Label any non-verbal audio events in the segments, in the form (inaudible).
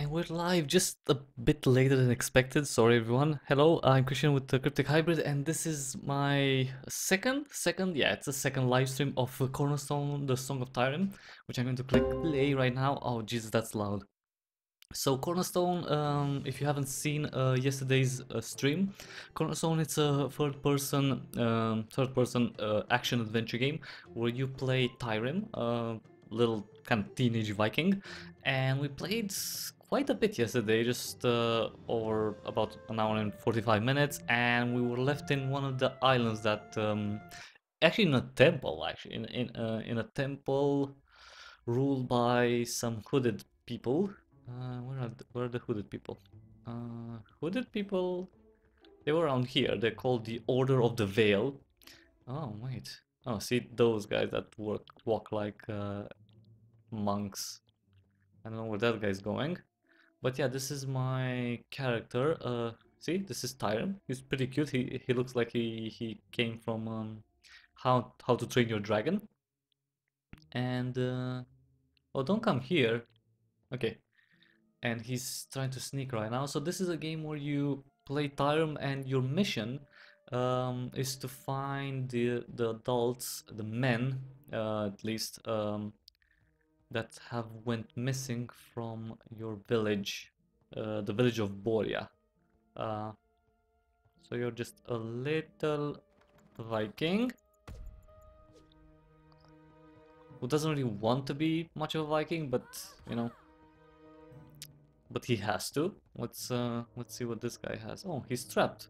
And we're live just a bit later than expected. Sorry, everyone. Hello, I'm Christian with the Cryptic Hybrid, and this is my second, second, yeah, it's a second live stream of uh, Cornerstone, the Song of Tyrim, which I'm going to click play right now. Oh, Jesus, that's loud. So Cornerstone, um, if you haven't seen uh, yesterday's uh, stream, Cornerstone it's a third-person, um, third-person uh, action-adventure game where you play Tyrim, a little kind of teenage Viking, and we played quite a bit yesterday, just uh, over about an hour and 45 minutes, and we were left in one of the islands that, um, actually in a temple, actually, in, in, uh, in a temple ruled by some hooded people. Uh, where, are the, where are the hooded people? Uh, hooded people, they were around here, they're called the Order of the Veil. Oh, wait. Oh, see those guys that work, walk like uh, monks. I don't know where that guy's going. But yeah, this is my character. Uh, see, this is Tyrim. He's pretty cute. He he looks like he he came from um, how how to train your dragon. And uh, oh, don't come here. Okay. And he's trying to sneak right now. So this is a game where you play Tyrim, and your mission um, is to find the the adults, the men, uh, at least. Um, that have went missing from your village, uh, the village of Boria. Uh, so you're just a little Viking who doesn't really want to be much of a Viking, but you know, but he has to. Let's uh, let's see what this guy has. Oh, he's trapped.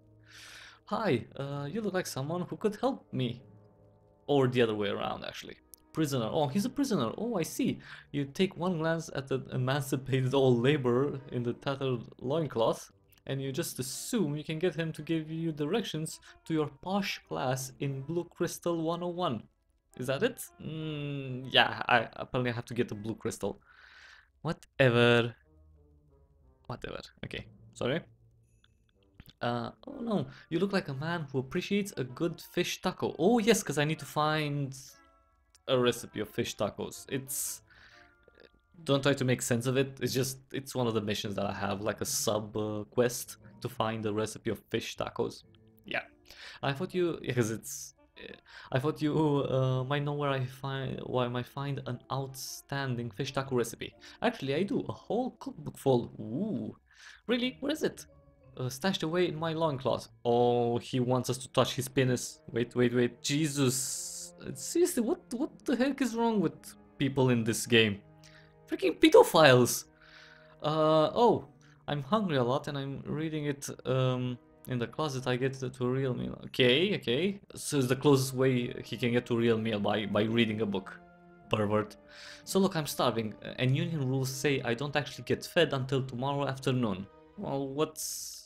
Hi, uh, you look like someone who could help me, or the other way around, actually. Prisoner. Oh, he's a prisoner. Oh, I see. You take one glance at the emancipated old laborer in the tattered loincloth, and you just assume you can get him to give you directions to your posh class in Blue Crystal 101. Is that it? Mm, yeah, I apparently have to get the Blue Crystal. Whatever. Whatever. Okay, sorry. Uh, oh no, you look like a man who appreciates a good fish taco. Oh yes, because I need to find a recipe of fish tacos. It's don't try to make sense of it. It's just it's one of the missions that I have, like a sub uh, quest to find the recipe of fish tacos. Yeah, I thought you (laughs) because it's. I thought you uh, might know where I find where I might find an outstanding fish taco recipe. Actually, I do a whole cookbook full. Ooh, really? Where is it? Uh, stashed away in my loincloth. Oh, he wants us to touch his penis. Wait, wait, wait. Jesus seriously, what what the heck is wrong with people in this game? Freaking pedophiles! Uh, oh, I'm hungry a lot and I'm reading it um, in the closet. I get to a real meal. Okay, okay. So it's the closest way he can get to real meal by, by reading a book. Pervert. So look, I'm starving and union rules say I don't actually get fed until tomorrow afternoon. Well, what's...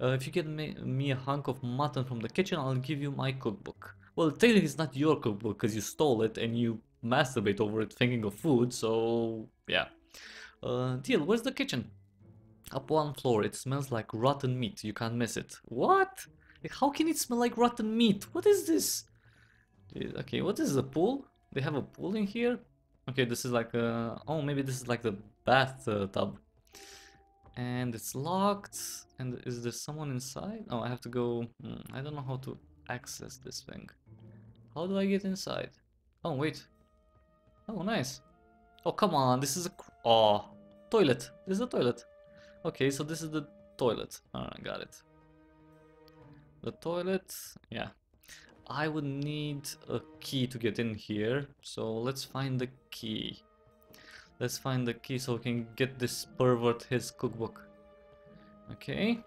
Uh, if you get me, me a hunk of mutton from the kitchen, I'll give you my cookbook. Well, technically it's not your cookbook because you stole it and you masturbate over it thinking of food, so yeah. Uh, deal, where's the kitchen? Up one floor, it smells like rotten meat, you can't miss it. What? How can it smell like rotten meat? What is this? Okay, what is the pool? They have a pool in here? Okay, this is like a... Oh, maybe this is like the bathtub. And it's locked. And is there someone inside? Oh, I have to go... Hmm, I don't know how to access this thing. How do I get inside? Oh, wait. Oh, nice. Oh, come on. This is a... Oh, toilet. This is a toilet. Okay, so this is the toilet. Alright, got it. The toilet, yeah. I would need a key to get in here. So let's find the key. Let's find the key so we can get this pervert his cookbook. Okay,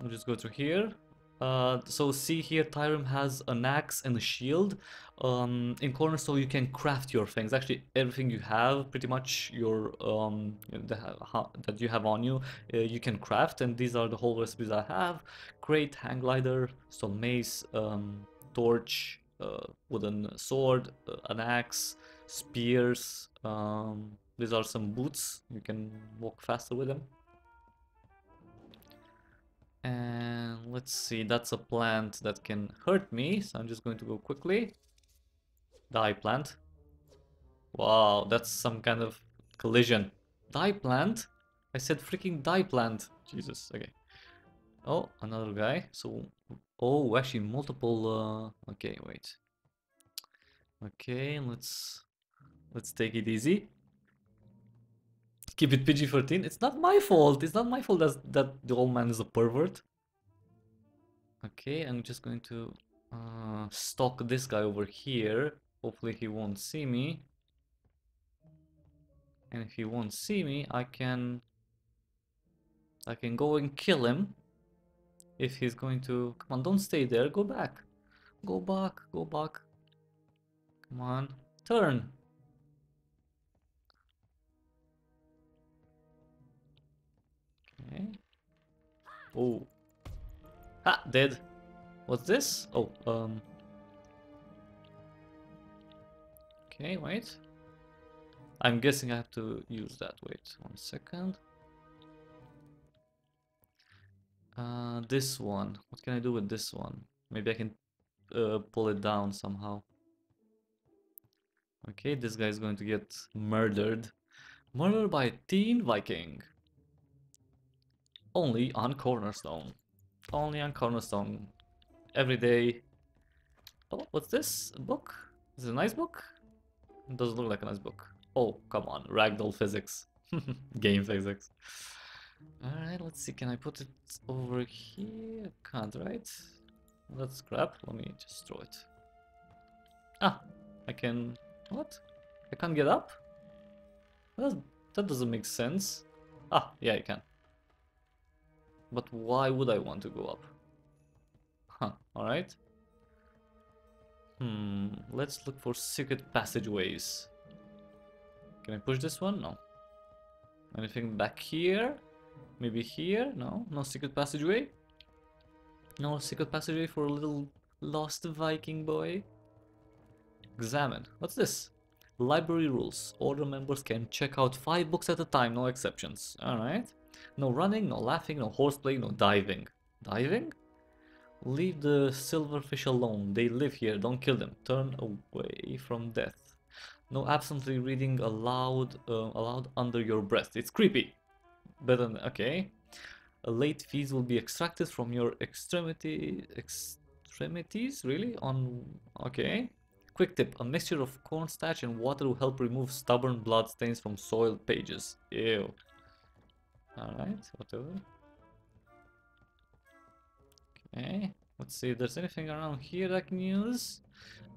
we'll just go through here. Uh, so see here, Tyrim has an axe and a shield. Um, in corner so you can craft your things. Actually, everything you have, pretty much your um, that you have on you, uh, you can craft. And these are the whole recipes I have: great hang glider, some mace, um, torch, uh, wooden sword, uh, an axe, spears. Um, these are some boots. You can walk faster with them. And let's see, that's a plant that can hurt me, so I'm just going to go quickly. Die plant. Wow, that's some kind of collision. Die plant? I said freaking die plant. Jesus, okay. Oh, another guy. So, oh, actually multiple, uh, okay, wait. Okay, let's, let's take it easy. Keep it PG-13. It's not my fault. It's not my fault that, that the old man is a pervert. Okay, I'm just going to uh, stalk this guy over here. Hopefully he won't see me. And if he won't see me, I can... I can go and kill him. If he's going to... Come on, don't stay there. Go back. Go back. Go back. Come on. Turn. Oh. Ah, dead. What's this? Oh, um... Okay, wait. I'm guessing I have to use that. Wait, one second. Uh, this one. What can I do with this one? Maybe I can uh, pull it down somehow. Okay, this guy is going to get murdered. Murdered by a teen Viking. Only on Cornerstone. Only on Cornerstone. Every day. Oh, what's this? A book? Is it a nice book? It doesn't look like a nice book. Oh, come on. Ragdoll physics. (laughs) Game physics. Alright, let's see. Can I put it over here? Can't, right? That's crap. Let me just throw it. Ah, I can... What? I can't get up? That, that doesn't make sense. Ah, yeah, I can. But why would I want to go up? Huh, alright. Hmm, let's look for secret passageways. Can I push this one? No. Anything back here? Maybe here? No? No secret passageway? No secret passageway for a little lost Viking boy? Examine. What's this? Library rules. Order members can check out five books at a time, no exceptions. Alright. No running, no laughing, no horseplay, no diving. Diving? Leave the silverfish alone. They live here. Don't kill them. Turn away from death. No absently reading aloud, uh, aloud under your breath. It's creepy. Better than, okay. A late fees will be extracted from your extremity, extremities, really? On, okay. Quick tip, a mixture of cornstarch and water will help remove stubborn blood stains from soiled pages. Ew. Alright, whatever. Okay, let's see if there's anything around here that I can use.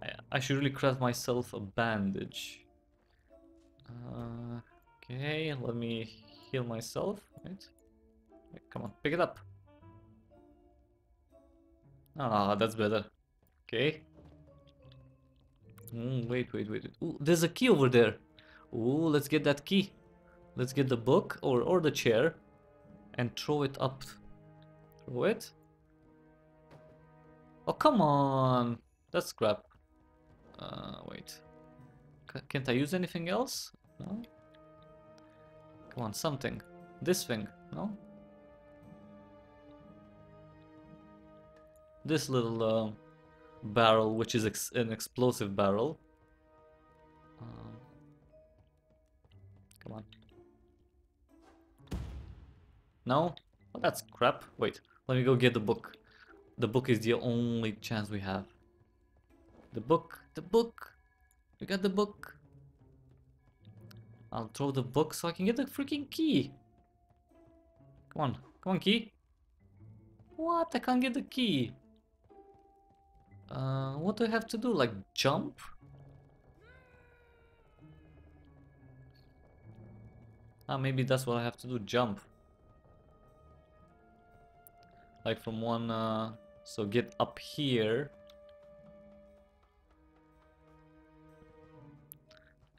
I, I should really craft myself a bandage. Uh, okay, let me heal myself. Right? come on, pick it up. Ah, that's better. Okay. Mm, wait, wait, wait. Ooh, there's a key over there. Ooh, let's get that key. Let's get the book or, or the chair and throw it up. Throw it. Oh, come on. That's crap. Uh, wait. C can't I use anything else? No? Come on, something. This thing, no? This little uh, barrel, which is ex an explosive barrel. Um, come on. No? Oh, that's crap. Wait, let me go get the book. The book is the only chance we have. The book, the book. We got the book. I'll throw the book so I can get the freaking key. Come on, come on, key. What? I can't get the key. Uh, what do I have to do? Like jump? Ah, maybe that's what I have to do. Jump. Like from one. Uh, so get up here.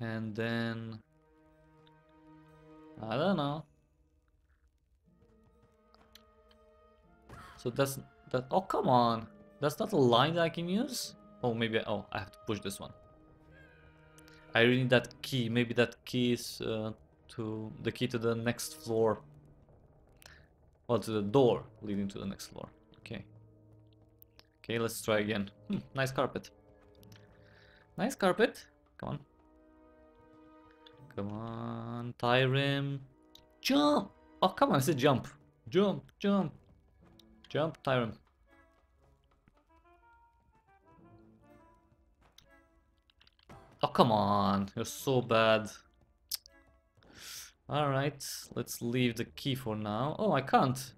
And then... I don't know. So that's that. Oh come on, that's not a line that I can use. Oh maybe. Oh, I have to push this one. I really need that key. Maybe that key is uh, to the key to the next floor. Well, to the door leading to the next floor. Okay. Okay, let's try again. Hmm, nice carpet. Nice carpet. Come on. Come on, Tyrim. Jump! Oh, come on, I said jump. Jump, jump. Jump, Tyrim. Oh, come on. You're so bad. Alright, let's leave the key for now. Oh, I can't.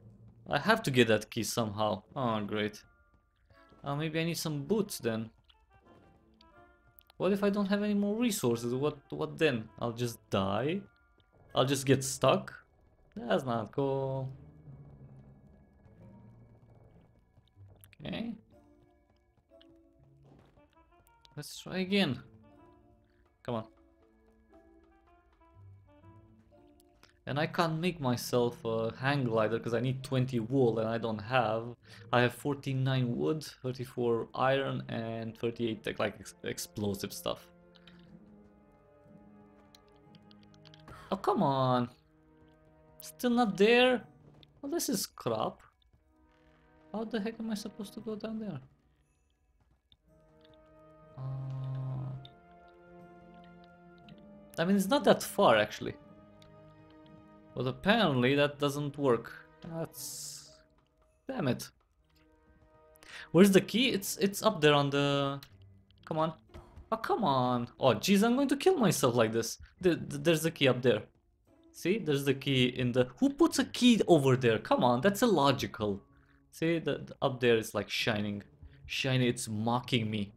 I have to get that key somehow. Oh, great. Uh, maybe I need some boots then. What if I don't have any more resources? What what then? I'll just die? I'll just get stuck? That's not cool. Okay. Let's try again. And I can't make myself a hang glider because I need 20 wool and I don't have. I have 49 wood, 34 iron and 38 like ex explosive stuff. Oh, come on. Still not there? Well, this is crap. How the heck am I supposed to go down there? Uh, I mean, it's not that far actually. But apparently that doesn't work. That's... Damn it. Where's the key? It's it's up there on the... Come on. Oh, come on. Oh, jeez, I'm going to kill myself like this. there's the key up there. See, there's the key in the... Who puts a key over there? Come on, that's illogical. See, the, the up there is like shining. Shiny, it's mocking me.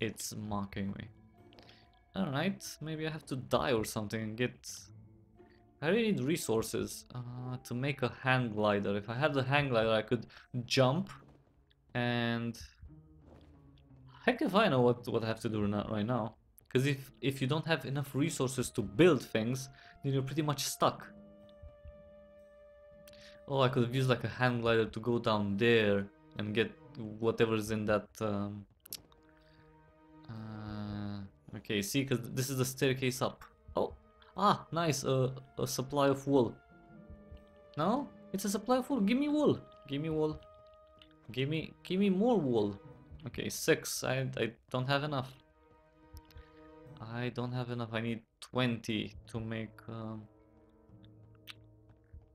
It's mocking me. Alright, maybe I have to die or something and get I really need resources uh, to make a hang glider. If I had the hang glider, I could jump and heck if I know what what I have to do right now. Because if if you don't have enough resources to build things, then you're pretty much stuck. Oh, I could have used like a hang glider to go down there and get whatever's in that. Um, uh, okay, see, because this is the staircase up. Oh, Ah, nice, uh, a supply of wool. No? It's a supply of wool. Give me wool. Give me wool. Give me, give me more wool. Okay, six. I, I don't have enough. I don't have enough. I need 20 to make... Um...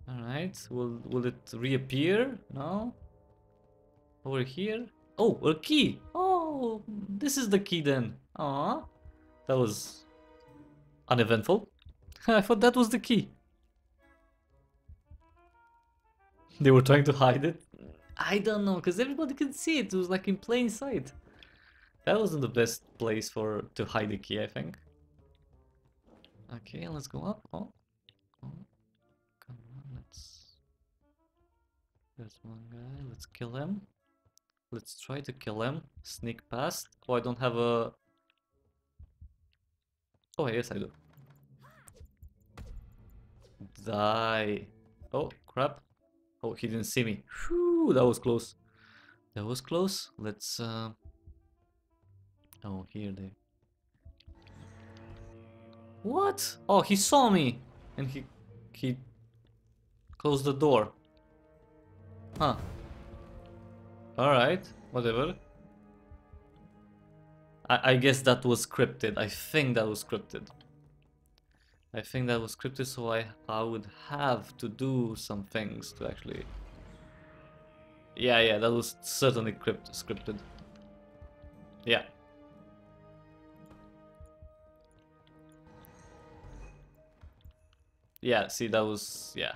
Alright, will, will it reappear? No? Over here? Oh, a key! Oh, this is the key then. Ah, That was uneventful. (laughs) I thought that was the key. They were trying to hide it? I don't know, because everybody could see it. It was like in plain sight. That wasn't the best place for to hide the key, I think. Okay, let's go up. Oh, oh. come on, let's. There's one guy. Let's kill him. Let's try to kill him. Sneak past. Oh, I don't have a. Oh, yes, I do. Die. Oh, crap. Oh, he didn't see me. Whew, that was close. That was close. Let's... Uh... Oh, here they... What? Oh, he saw me! And he... He... Closed the door. Huh. Alright, whatever. I, I guess that was scripted. I think that was scripted. I think that was scripted so I, I would have to do some things to actually... Yeah, yeah, that was certainly crypt scripted. Yeah. Yeah, see, that was... yeah.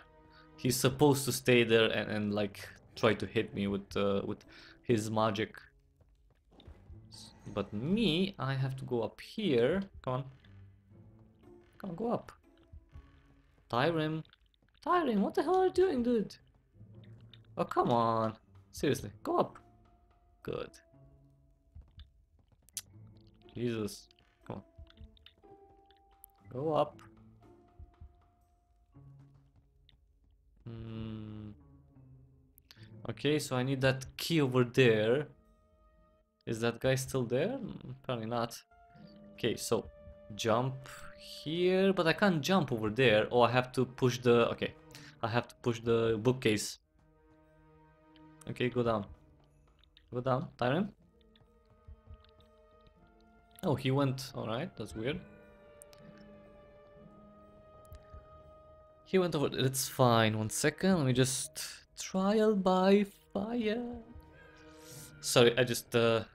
He's supposed to stay there and, and like, try to hit me with, uh, with his magic. But me, I have to go up here. Come on. On, go up. Tyrim. Tyrim, what the hell are you doing, dude? Oh, come on. Seriously, go up. Good. Jesus. Come on. Go up. Hmm. Okay, so I need that key over there. Is that guy still there? Hmm, Probably not. Okay, so jump here, but I can't jump over there. Oh, I have to push the... Okay, I have to push the bookcase. Okay, go down. Go down, Tyrim. Oh, he went... Alright, that's weird. He went over. It's fine. One second. Let me just trial by fire. Sorry, I just uh,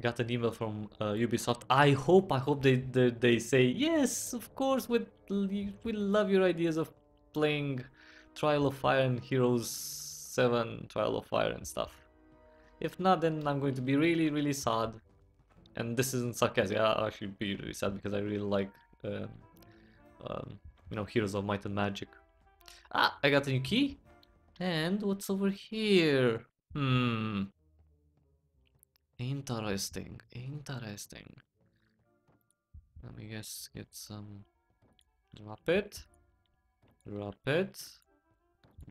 got an email from uh, Ubisoft. I hope, I hope they, they they say yes. Of course, we we love your ideas of playing Trial of Fire and Heroes Seven, Trial of Fire and stuff. If not, then I'm going to be really, really sad. And this isn't sarcastic. I'll actually be really sad because I really like, um, um, you know, Heroes of Might and Magic. Ah, I got a new key. And what's over here? Hmm. Interesting. Interesting. Let me guess. Get some. Drop it. Drop it.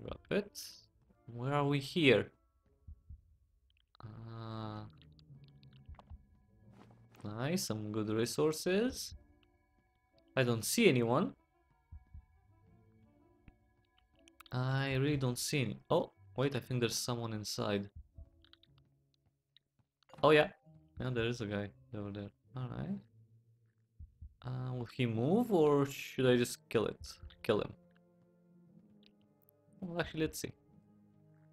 Drop it. Where are we here? Uh, nice, some good resources. I don't see anyone. I really don't see any. Oh, wait, I think there's someone inside. Oh yeah, yeah, there is a guy over there. Alright. Uh, will he move or should I just kill it? Kill him. Well, actually, let's see.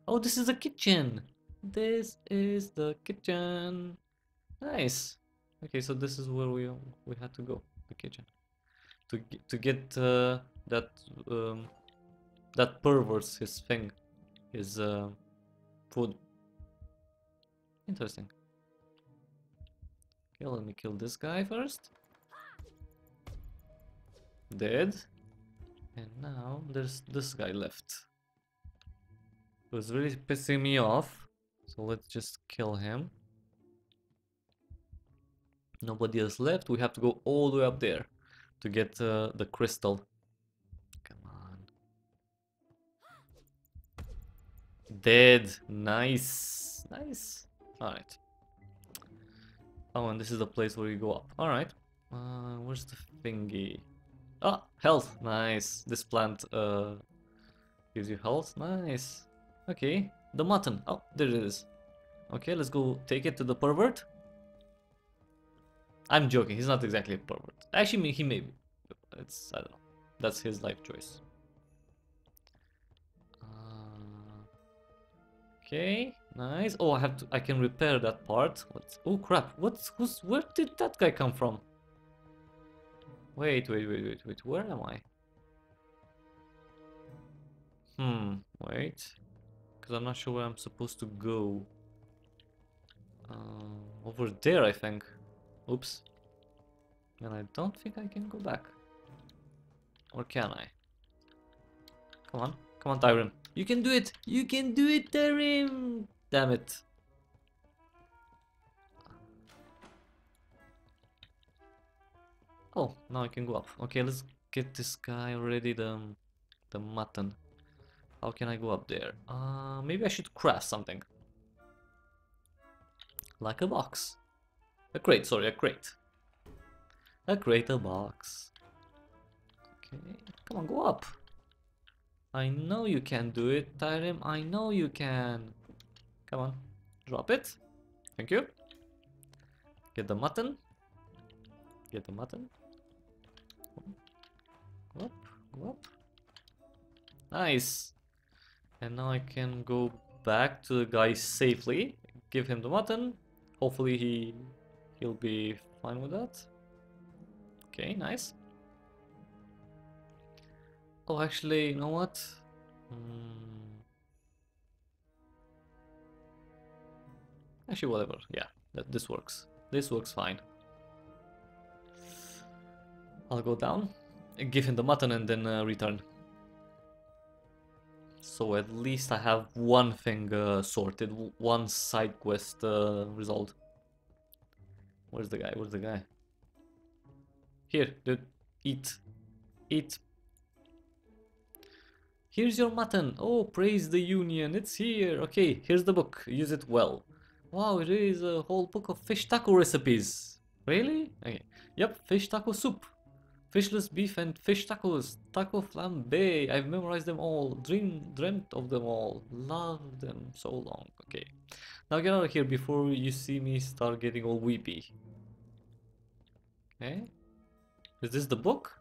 Oh, this is the kitchen! This is the kitchen! Nice! Okay, so this is where we we had to go, the kitchen. To, to get uh, that um, that perverts his thing, his uh, food. Interesting. Okay, let me kill this guy first. Dead. And now there's this guy left. It was really pissing me off. So let's just kill him. Nobody else left. We have to go all the way up there to get uh, the crystal. Come on. Dead. Nice. Nice. Alright. Oh, and this is the place where you go up. Alright. Uh, where's the thingy? Ah, health. Nice. This plant uh, gives you health. Nice. Okay, the mutton. Oh, there it is. Okay, let's go take it to the pervert. I'm joking, he's not exactly a pervert. Actually, he may be. It's, I don't know. That's his life choice. Okay, nice. Oh, I have to, I can repair that part. What's, oh crap, what's, who's, where did that guy come from? Wait, wait, wait, wait, wait, where am I? Hmm, wait. Because I'm not sure where I'm supposed to go. Uh, over there, I think. Oops. And I don't think I can go back. Or can I? Come on. Come on, Tyrim. You can do it! You can do it, Tyrim! Damn it. Oh, now I can go up. Okay, let's get this guy already, the, the mutton. How can I go up there? Uh, maybe I should craft something. Like a box. A crate, sorry, a crate. A crate, a box. Okay, come on, go up. I know you can do it, Tyrim. I know you can. Come on, drop it. Thank you. Get the mutton. Get the mutton. Go up, go up. Nice. And now I can go back to the guy safely, give him the mutton. Hopefully he he'll be fine with that. Okay, nice. Oh, actually, you know what? Mm. Actually, whatever. Yeah, that this works. This works fine. I'll go down, give him the mutton, and then uh, return. So at least I have one thing uh, sorted, one side quest uh, resolved. Where's the guy? Where's the guy? Here, dude. Eat. Eat. Here's your mutton. Oh, praise the union. It's here. Okay, here's the book. Use it well. Wow, it is a whole book of fish taco recipes. Really? Okay. Yep, fish taco soup. Fishless beef and fish tacos, taco flambe. I've memorized them all, dream, dreamt of them all, loved them so long. Okay, now get out of here before you see me start getting all weepy. Okay, is this the book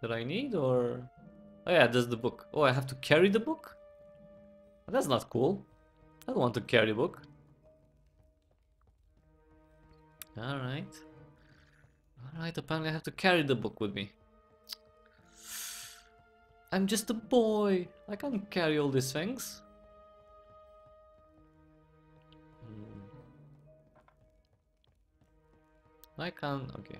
that I need or Oh yeah, there's the book. Oh, I have to carry the book? That's not cool. I don't want to carry a book. Alright. Alright, apparently I have to carry the book with me. I'm just a boy. I can't carry all these things. Hmm. I can't. Okay.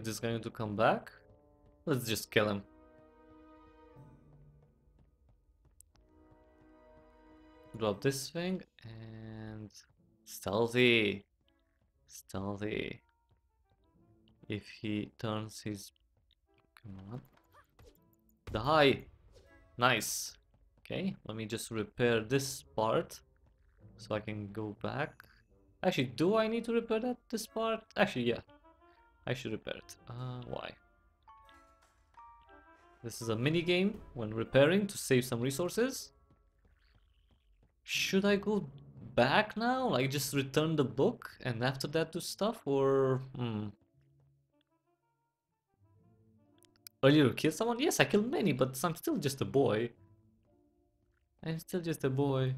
Is this going to come back? Let's just kill him. Drop this thing and stealthy. Stealthy. If he turns his come on. Die! Nice. Okay, let me just repair this part so I can go back. Actually, do I need to repair that this part? Actually, yeah. I should repair it. Uh, why? This is a mini game when repairing to save some resources. Should I go back now? Like just return the book and after that do stuff or hmm. Earlier kill someone? Yes, I killed many, but I'm still just a boy. I'm still just a boy.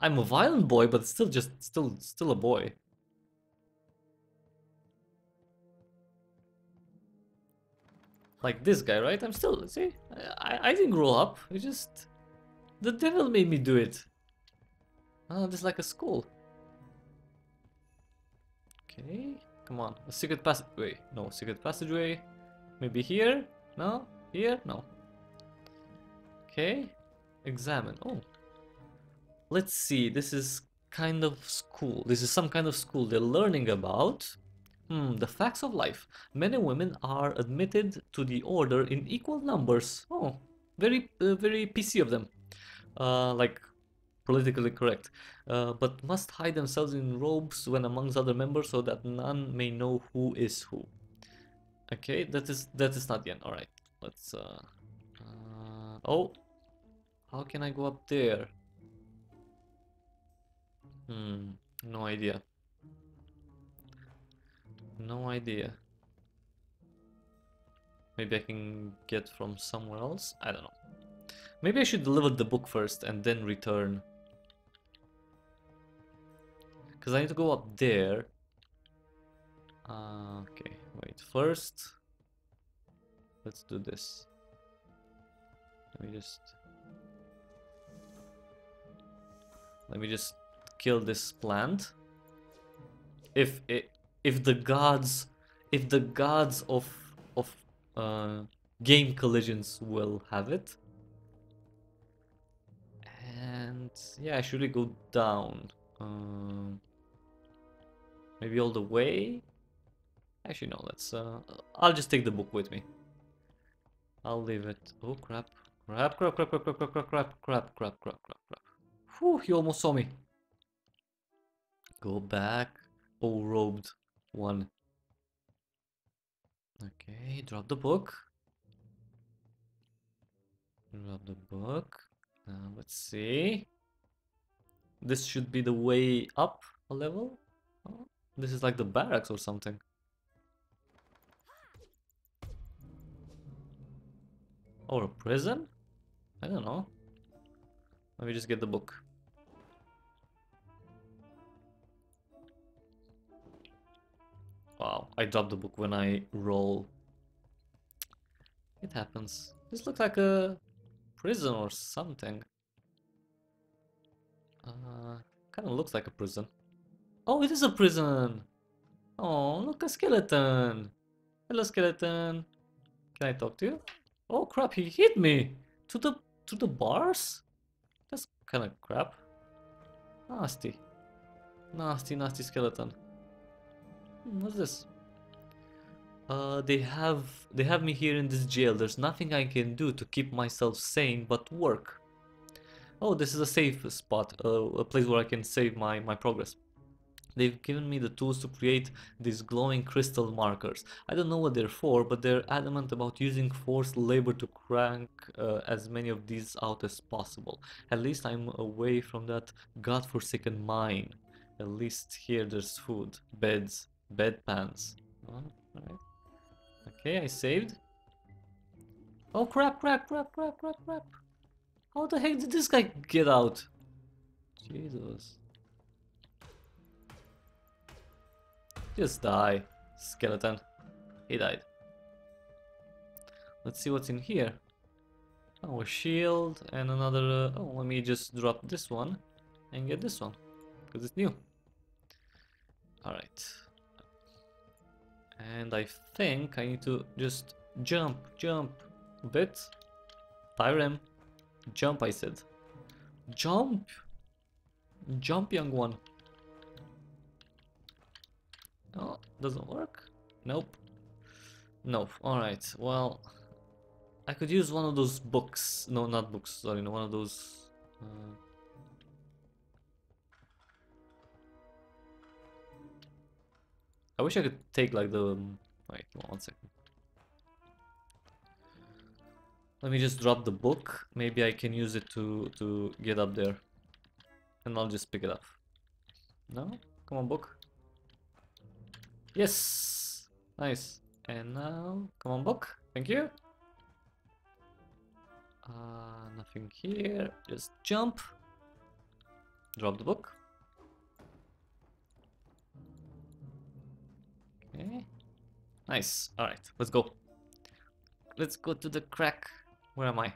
I'm a violent boy, but still just still still a boy. Like this guy, right? I'm still, see? I, I didn't grow up. It just... The devil made me do it. Oh, this is like a school. Okay, come on. A secret passageway. No, secret passageway. Maybe here? No? Here? No. Okay. Examine. Oh. Let's see. This is kind of school. This is some kind of school they're learning about. Hmm, the facts of life. Men and women are admitted to the order in equal numbers. Oh, very, uh, very PC of them. Uh, like, politically correct. Uh, but must hide themselves in robes when amongst other members so that none may know who is who. Okay, that is that is not the end. All right, let's. Uh, uh, oh, how can I go up there? Hmm, no idea. No idea. Maybe I can get from somewhere else? I don't know. Maybe I should deliver the book first and then return. Because I need to go up there. Uh, okay, wait. First, let's do this. Let me just... Let me just kill this plant. If it if the gods if the gods of of uh, game collisions will have it and yeah I should go down um, maybe all the way actually no let's uh, I'll just take the book with me I'll leave it oh crap crap crap crap crap crap crap crap crap crap crap crap crap Whew, he almost saw me go back oh robed one. Okay, drop the book. Drop the book. Now let's see. This should be the way up a level. Oh, this is like the barracks or something. Or a prison? I don't know. Let me just get the book. Wow, I dropped the book when I roll. It happens. This looks like a prison or something. Uh, kind of looks like a prison. Oh, it is a prison! Oh, look, a skeleton! Hello, skeleton. Can I talk to you? Oh crap, he hit me! To the to the bars? That's kind of crap. Nasty. Nasty, nasty skeleton. What's this? Uh, they have they have me here in this jail. There's nothing I can do to keep myself sane but work. Oh, this is a safe spot, uh, a place where I can save my, my progress. They've given me the tools to create these glowing crystal markers. I don't know what they're for, but they're adamant about using forced labor to crank uh, as many of these out as possible. At least I'm away from that godforsaken mine. At least here there's food, beds, bedpans. Oh, alright. Okay, I saved. Oh crap, crap, crap, crap, crap, crap. How the heck did this guy get out? Jesus. Just die, skeleton. He died. Let's see what's in here. Oh, a shield and another... Uh, oh, let me just drop this one and get this one. Because it's new. Alright. And I think I need to just jump, jump a bit. Tyrim. Jump, I said. Jump! Jump, young one. Oh, doesn't work. Nope. Nope. Alright, well... I could use one of those books. No, not books, sorry, one of those... Uh, I wish I could take like the... Um, wait, one second. Let me just drop the book. Maybe I can use it to, to get up there. And I'll just pick it up. No? Come on, book. Yes! Nice. And now, come on, book. Thank you. Uh, nothing here. Just jump. Drop the book. Nice. Alright, let's go. Let's go to the crack. Where am I?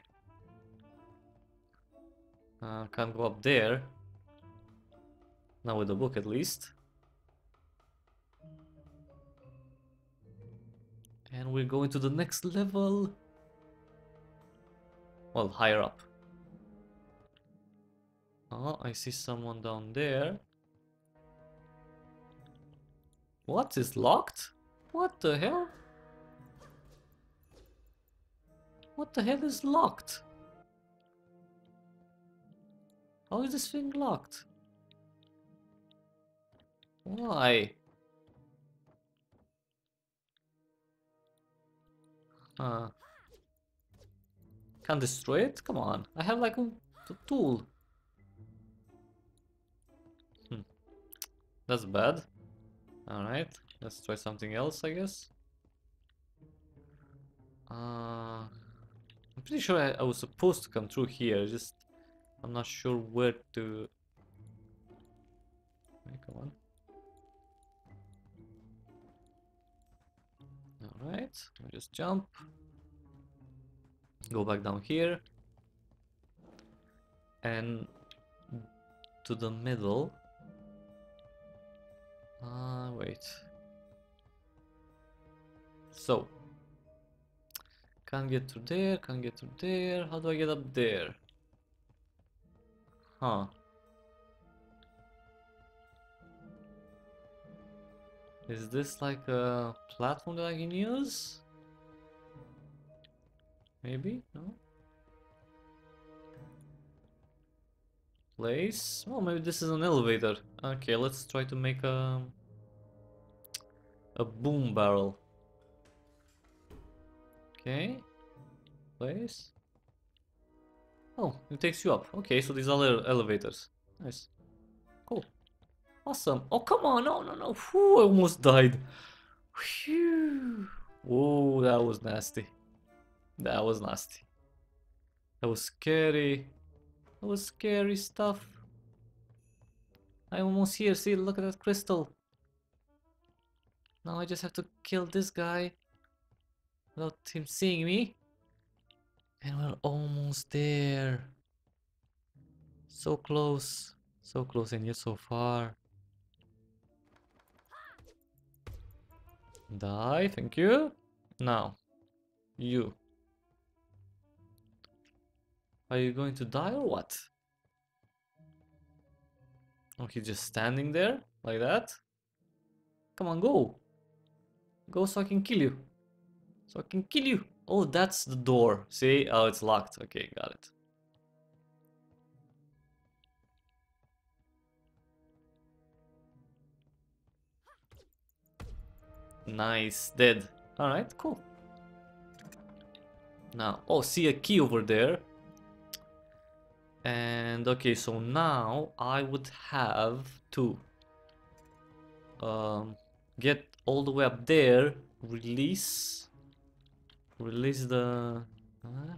Uh, can't go up there. Not with the book at least. And we're going to the next level. Well, higher up. Oh, I see someone down there. What is locked? What the hell? What the hell is locked? How is this thing locked? Why? Huh. Can't destroy it? Come on. I have like a, a tool. Hmm. That's bad. Alright, let's try something else, I guess. Uh, I'm pretty sure I, I, was supposed to come through here, just I'm not sure where to... Okay, come on. Alright, just jump. Go back down here. And to the middle. Ah, uh, wait. So. Can't get through there, can't get through there. How do I get up there? Huh. Is this like a platform that I can use? Maybe? No? Place? Oh, maybe this is an elevator. Okay, let's try to make a... A boom barrel. Okay. Place. Oh, it takes you up. Okay, so these are elevators. Nice. Cool. Awesome. Oh, come on. No, no, no. Whew, I almost died. Whew. Whoa, that was nasty. That was nasty. That was scary. That was scary stuff. I'm almost here. See, look at that crystal. Now I just have to kill this guy without him seeing me. And we're almost there. So close. So close and yet so far. Die, thank you. Now, you. Are you going to die or what? Okay, just standing there like that? Come on, go. Go so I can kill you. So I can kill you. Oh, that's the door. See? Oh, it's locked. Okay, got it. Nice, dead. Alright, cool. Now, oh, see a key over there. And okay, so now I would have to um, get all the way up there, release, release the. Uh,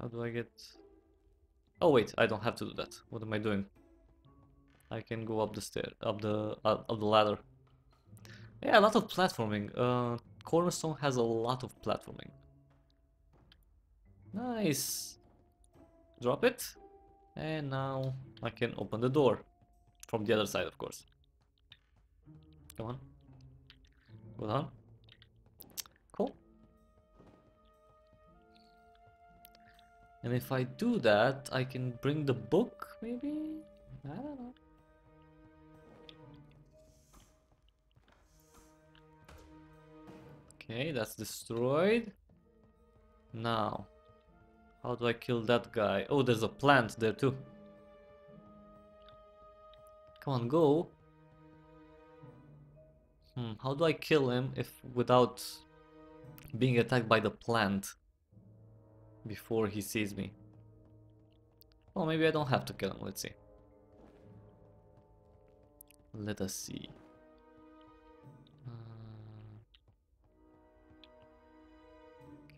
how do I get? Oh wait, I don't have to do that. What am I doing? I can go up the stair, up the up, up the ladder. Yeah, a lot of platforming. Uh, Cornerstone has a lot of platforming. Nice. Drop it. And now I can open the door. From the other side, of course. Come on. Hold on. Cool. And if I do that, I can bring the book, maybe? I don't know. Okay, that's destroyed. Now, how do I kill that guy? Oh, there's a plant there too. Come on, go. Hmm, how do I kill him if without being attacked by the plant before he sees me? Well, maybe I don't have to kill him. Let's see. Let us see.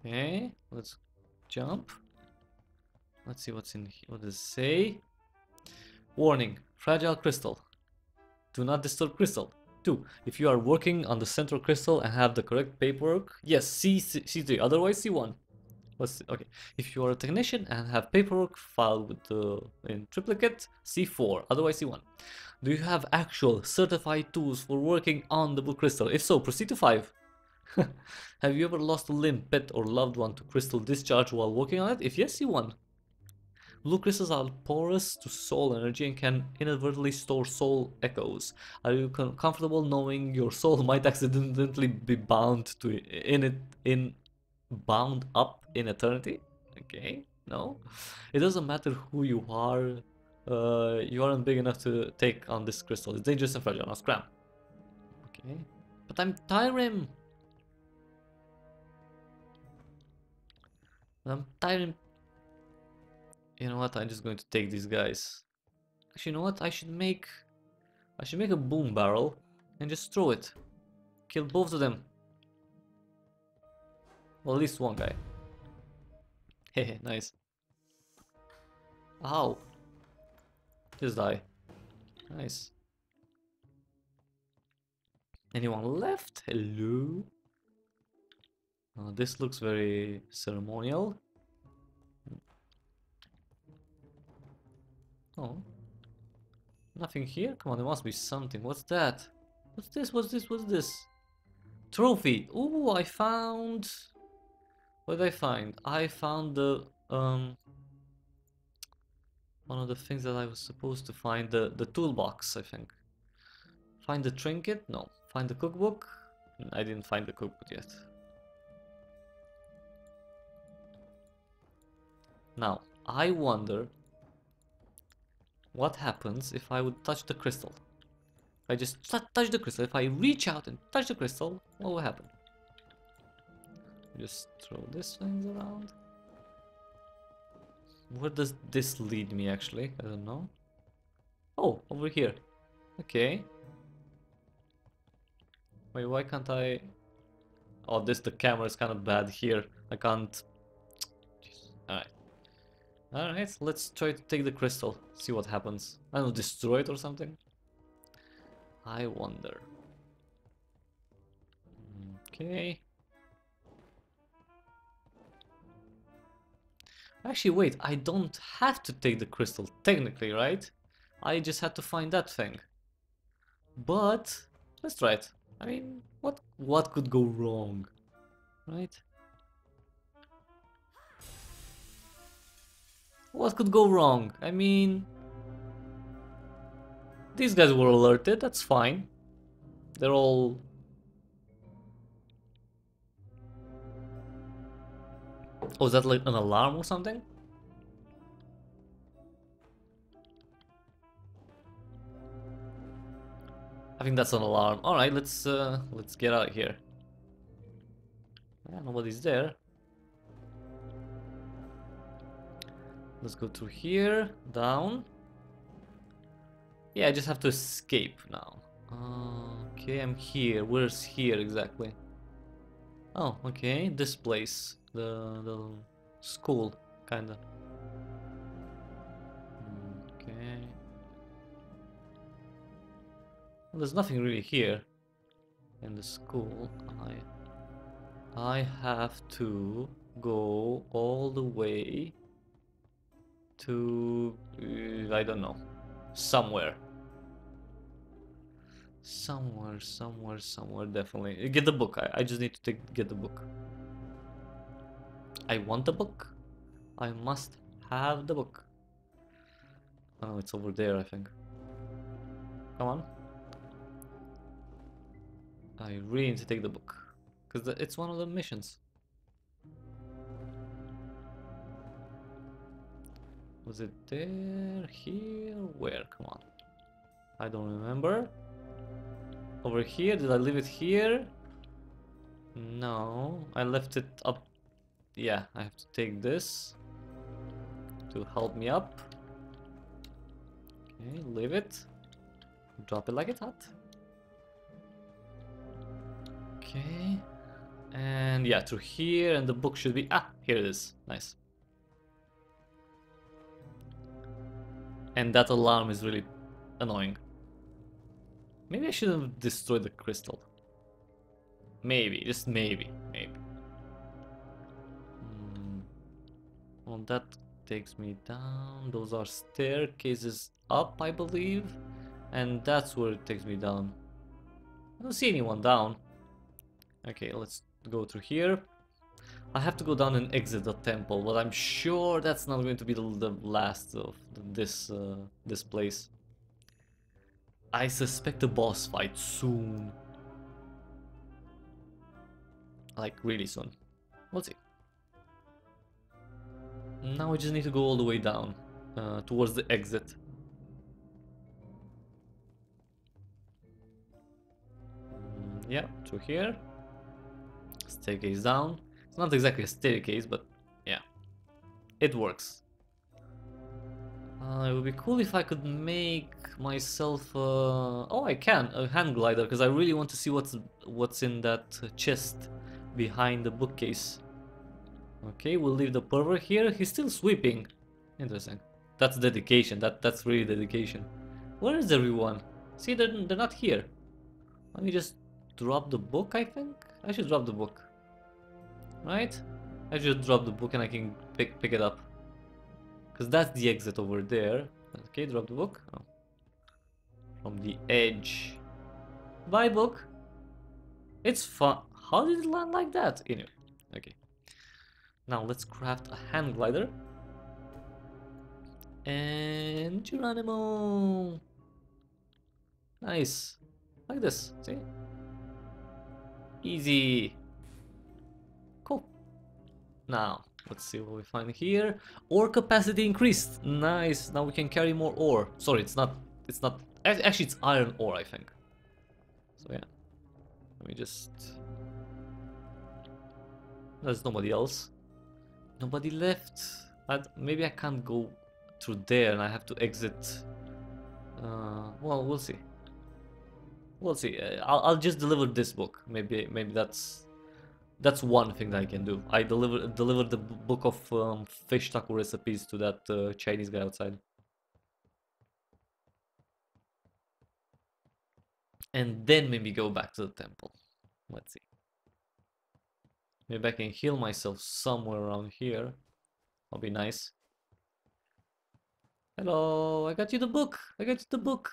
Okay, let's jump. Let's see what's in here. What does it say? Warning, fragile crystal. Do not disturb crystal. 2. If you are working on the central crystal and have the correct paperwork, yes, C, C, C3, otherwise C1. What's, okay, if you are a technician and have paperwork filed with the, in triplicate, C4, otherwise C1. Do you have actual certified tools for working on the blue crystal? If so, proceed to 5. (laughs) Have you ever lost a limb, pet, or loved one to crystal discharge while working on it? If yes, you won. Blue crystals are porous to soul energy and can inadvertently store soul echoes. Are you com comfortable knowing your soul (laughs) might accidentally be bound to in it in bound up in eternity? Okay, no. It doesn't matter who you are. Uh, you aren't big enough to take on this crystal. It's dangerous and fragile. Now scram. Okay, but I'm Tyrim. I'm tired. You know what? I'm just going to take these guys. Actually, you know what? I should make... I should make a boom barrel and just throw it. Kill both of them. Well, at least one guy. (laughs) Hehe, nice. Ow. Just die. Nice. Anyone left? Hello? Uh, this looks very ceremonial. Oh. Nothing here? Come on, there must be something. What's that? What's this? What's this? What's this? Trophy. Oh, I found... What did I find? I found the... um. One of the things that I was supposed to find. The, the toolbox, I think. Find the trinket? No. Find the cookbook? I didn't find the cookbook yet. Now, I wonder what happens if I would touch the crystal. If I just touch the crystal, if I reach out and touch the crystal, what will happen? Just throw these things around. Where does this lead me actually? I don't know. Oh, over here. Okay. Wait, why can't I... Oh, this, the camera is kind of bad here. I can't... Alright. Alright, let's try to take the crystal, see what happens. I don't know, destroy it or something? I wonder. Okay. Actually, wait, I don't have to take the crystal, technically, right? I just had to find that thing. But, let's try it. I mean, what, what could go wrong, right? What could go wrong? I mean... These guys were alerted, that's fine. They're all... Oh, is that like an alarm or something? I think that's an alarm. Alright, let's uh, let's get out of here. Yeah, nobody's there. Let's go through here, down. Yeah, I just have to escape now. Okay, I'm here. Where's here exactly? Oh, okay, this place. The, the school, kinda. Okay. There's nothing really here in the school. I I have to go all the way to uh, I don't know somewhere. Somewhere somewhere somewhere definitely. Get the book. I, I just need to take get the book. I want the book. I must have the book. Oh it's over there I think. Come on. I really need to take the book because it's one of the missions Was it there? Here? Where? Come on. I don't remember. Over here? Did I leave it here? No. I left it up. Yeah, I have to take this to help me up. Okay, leave it. Drop it like it's hot. Okay. And yeah, through here and the book should be... Ah, here it is. Nice. And that alarm is really annoying. Maybe I should have destroyed the crystal. Maybe, just maybe, maybe. Mm. Well, that takes me down. Those are staircases up, I believe. And that's where it takes me down. I don't see anyone down. Okay, let's go through here. I have to go down and exit the temple, but I'm sure that's not going to be the, the last of this uh, this place. I suspect a boss fight soon. Like really soon. We'll see. Now I just need to go all the way down uh, towards the exit. Mm, yeah, through here. Staircase down. It's not exactly a staircase, but yeah, it works. Uh, it would be cool if I could make myself. Uh... Oh, I can a hand glider because I really want to see what's what's in that chest behind the bookcase. Okay, we'll leave the pervert here. He's still sweeping. Interesting. That's dedication. That that's really dedication. Where is everyone? See, they're they're not here. Let me just drop the book. I think I should drop the book. Right? I just drop the book and I can pick, pick it up. Because that's the exit over there. Okay, drop the book. Oh. From the edge. Bye, book. It's fun. How did it land like that? Anyway, okay. Now let's craft a hand glider. And Geronimo. Nice. Like this. See? Easy. Now, let's see what we find here. Ore capacity increased. Nice. Now we can carry more ore. Sorry, it's not. It's not. Actually, it's iron ore, I think. So yeah. Let me just. There's nobody else. Nobody left. i maybe I can't go through there, and I have to exit. Uh, well, we'll see. We'll see. Uh, I'll, I'll just deliver this book. Maybe maybe that's that's one thing that I can do. I deliver deliver the book of um, fish taco recipes to that uh, Chinese guy outside. And then maybe go back to the temple. Let's see. Maybe I can heal myself somewhere around here. That'll be nice. Hello, I got you the book. I got you the book.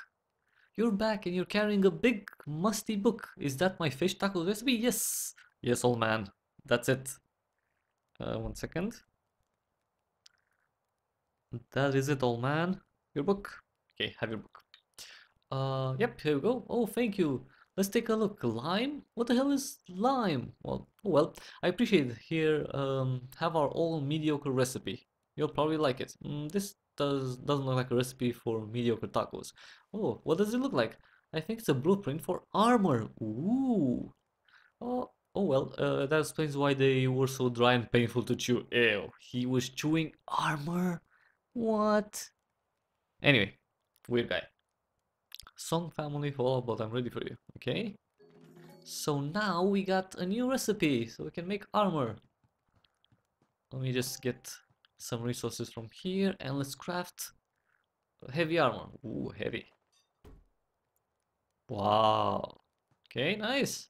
You're back and you're carrying a big musty book. Is that my fish taco recipe? Yes. Yes, old man. That's it. Uh, one second. That is it, old man. Your book. Okay, have your book. Uh, yep, here we go. Oh, thank you. Let's take a look. Lime? What the hell is lime? Well, oh well, I appreciate it. Here, um, have our old mediocre recipe. You'll probably like it. Mm, this does doesn't look like a recipe for mediocre tacos. Oh, what does it look like? I think it's a blueprint for armor. Ooh. Oh, Oh well, uh, that explains why they were so dry and painful to chew. Ew, he was chewing armor? What? Anyway, weird guy. Song family follow, but I'm ready for you. Okay. So now we got a new recipe, so we can make armor. Let me just get some resources from here and let's craft heavy armor. Ooh, heavy. Wow. Okay, nice.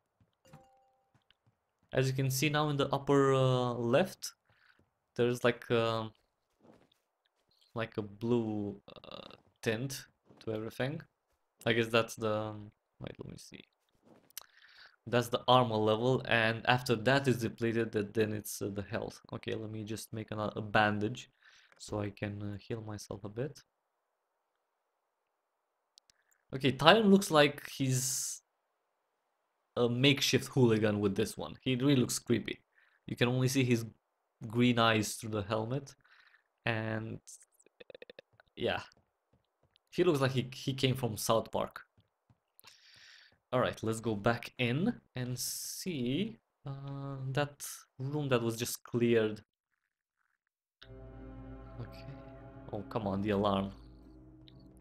As you can see now in the upper uh, left, there's like um, like a blue uh, tint to everything. I guess that's the um, wait. Let me see. That's the armor level, and after that is depleted, then it's uh, the health. Okay, let me just make another a bandage, so I can uh, heal myself a bit. Okay, Tyrim looks like he's a makeshift hooligan with this one. He really looks creepy. You can only see his green eyes through the helmet, and yeah, he looks like he, he came from South Park. Alright, let's go back in and see uh, that room that was just cleared. Okay. Oh, come on, the alarm.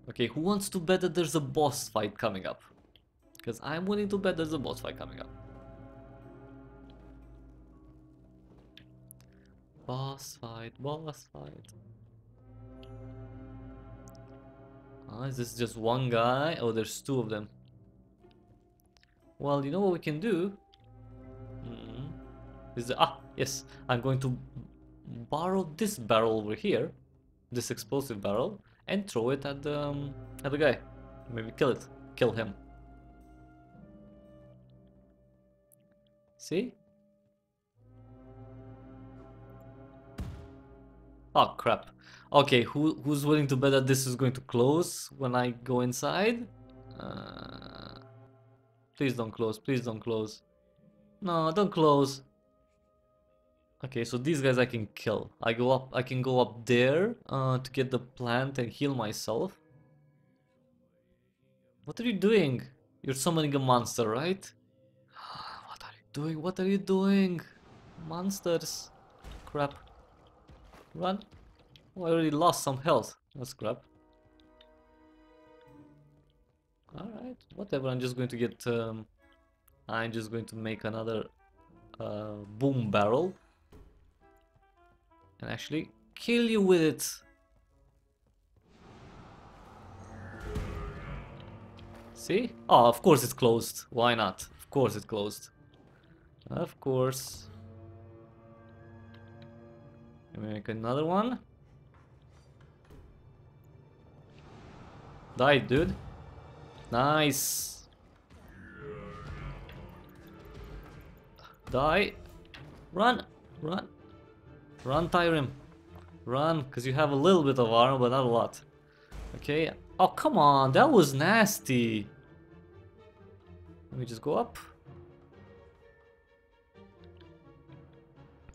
Okay, who wants to bet that there's a boss fight coming up? Because I'm willing to bet there's a boss fight coming up. Boss fight, boss fight. Ah, is this just one guy? Oh, there's two of them. Well, you know what we can do? Mm. Is the, ah, yes. I'm going to borrow this barrel over here, this explosive barrel, and throw it at the um, at the guy. Maybe kill it, kill him. See? Oh crap. Okay, who who's willing to bet that this is going to close when I go inside? Uh, please don't close, please don't close. No, don't close. Okay, so these guys I can kill. I go up I can go up there uh, to get the plant and heal myself. What are you doing? You're summoning a monster, right? Doing? What are you doing? Monsters. Crap. Run. Oh, I already lost some health. That's crap. Alright, whatever, I'm just going to get... Um, I'm just going to make another uh, boom barrel. And actually kill you with it. See? Oh, of course it's closed. Why not? Of course it's closed. Of course. Make another one. Die, dude. Nice. Die. Run. Run. Run, Tyrim. Run, because you have a little bit of armor, but not a lot. Okay. Oh, come on. That was nasty. Let me just go up.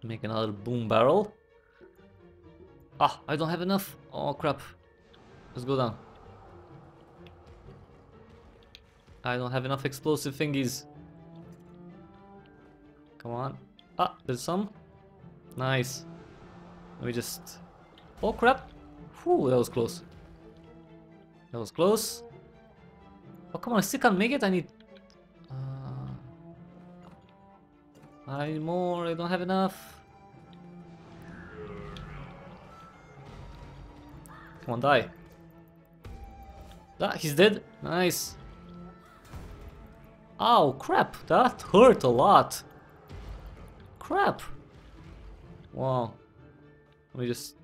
Make another boom barrel. Ah, I don't have enough. Oh, crap. Let's go down. I don't have enough explosive thingies. Come on. Ah, there's some. Nice. Let me just... Oh crap! Whew, that was close. That was close. Oh come on, I still can't make it. I need... Uh... I need more. I don't have enough. Come on, die. Ah, he's dead. Nice. Oh, crap. That hurt a lot. Crap. Wow. Let me just...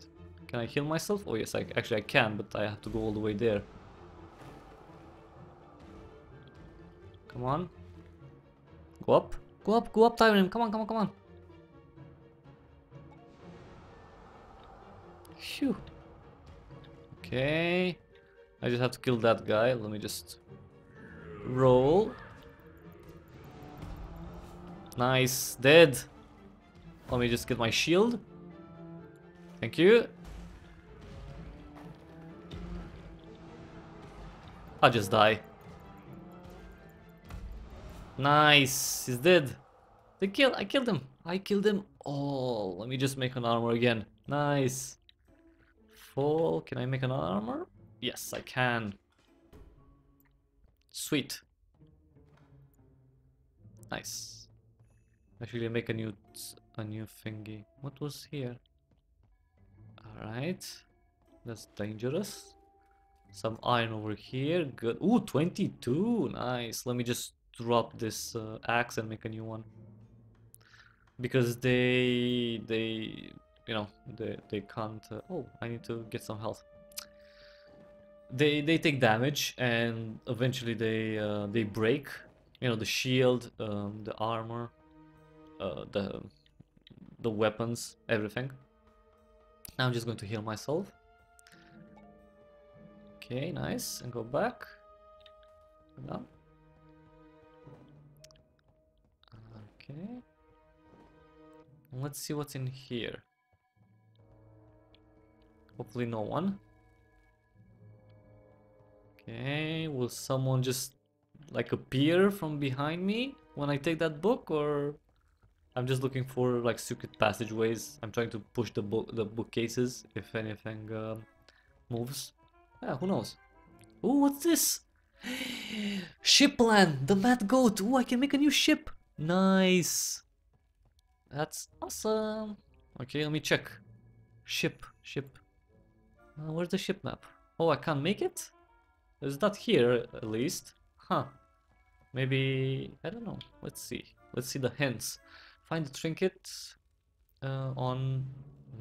Can I heal myself? Oh yes, I, actually I can, but I have to go all the way there. Come on. Go up. Go up, go up, Tyrim. Come on, come on, come on. Phew. Okay. I just have to kill that guy. Let me just roll. Nice, dead. Let me just get my shield. Thank you. I'll just die. Nice, he's dead. They kill. I killed him. I killed him. all. let me just make an armor again. Nice. Full. Can I make an armor? Yes, I can. Sweet. Nice. Actually, make a new a new thingy. What was here? All right, that's dangerous. Some iron over here. Good. Ooh, 22. Nice. Let me just drop this uh, axe and make a new one. Because they they you know they they can't. Uh, oh, I need to get some health. They they take damage and eventually they uh, they break. You know the shield, um, the armor, uh, the the weapons, everything. Now I'm just going to heal myself. Okay, nice, and go back. No. Okay. Let's see what's in here. Hopefully no one. Okay, will someone just like appear from behind me when I take that book or I'm just looking for like secret passageways. I'm trying to push the book the bookcases if anything uh, moves. Yeah, who knows? Ooh, what's this? (gasps) ship Shipland, the mad goat. Ooh, I can make a new ship. Nice. That's awesome. Okay, let me check. Ship, ship. Uh, where's the ship map? Oh, I can't make it? It's not here, at least. Huh. Maybe... I don't know. Let's see. Let's see the hints. Find the trinket uh, on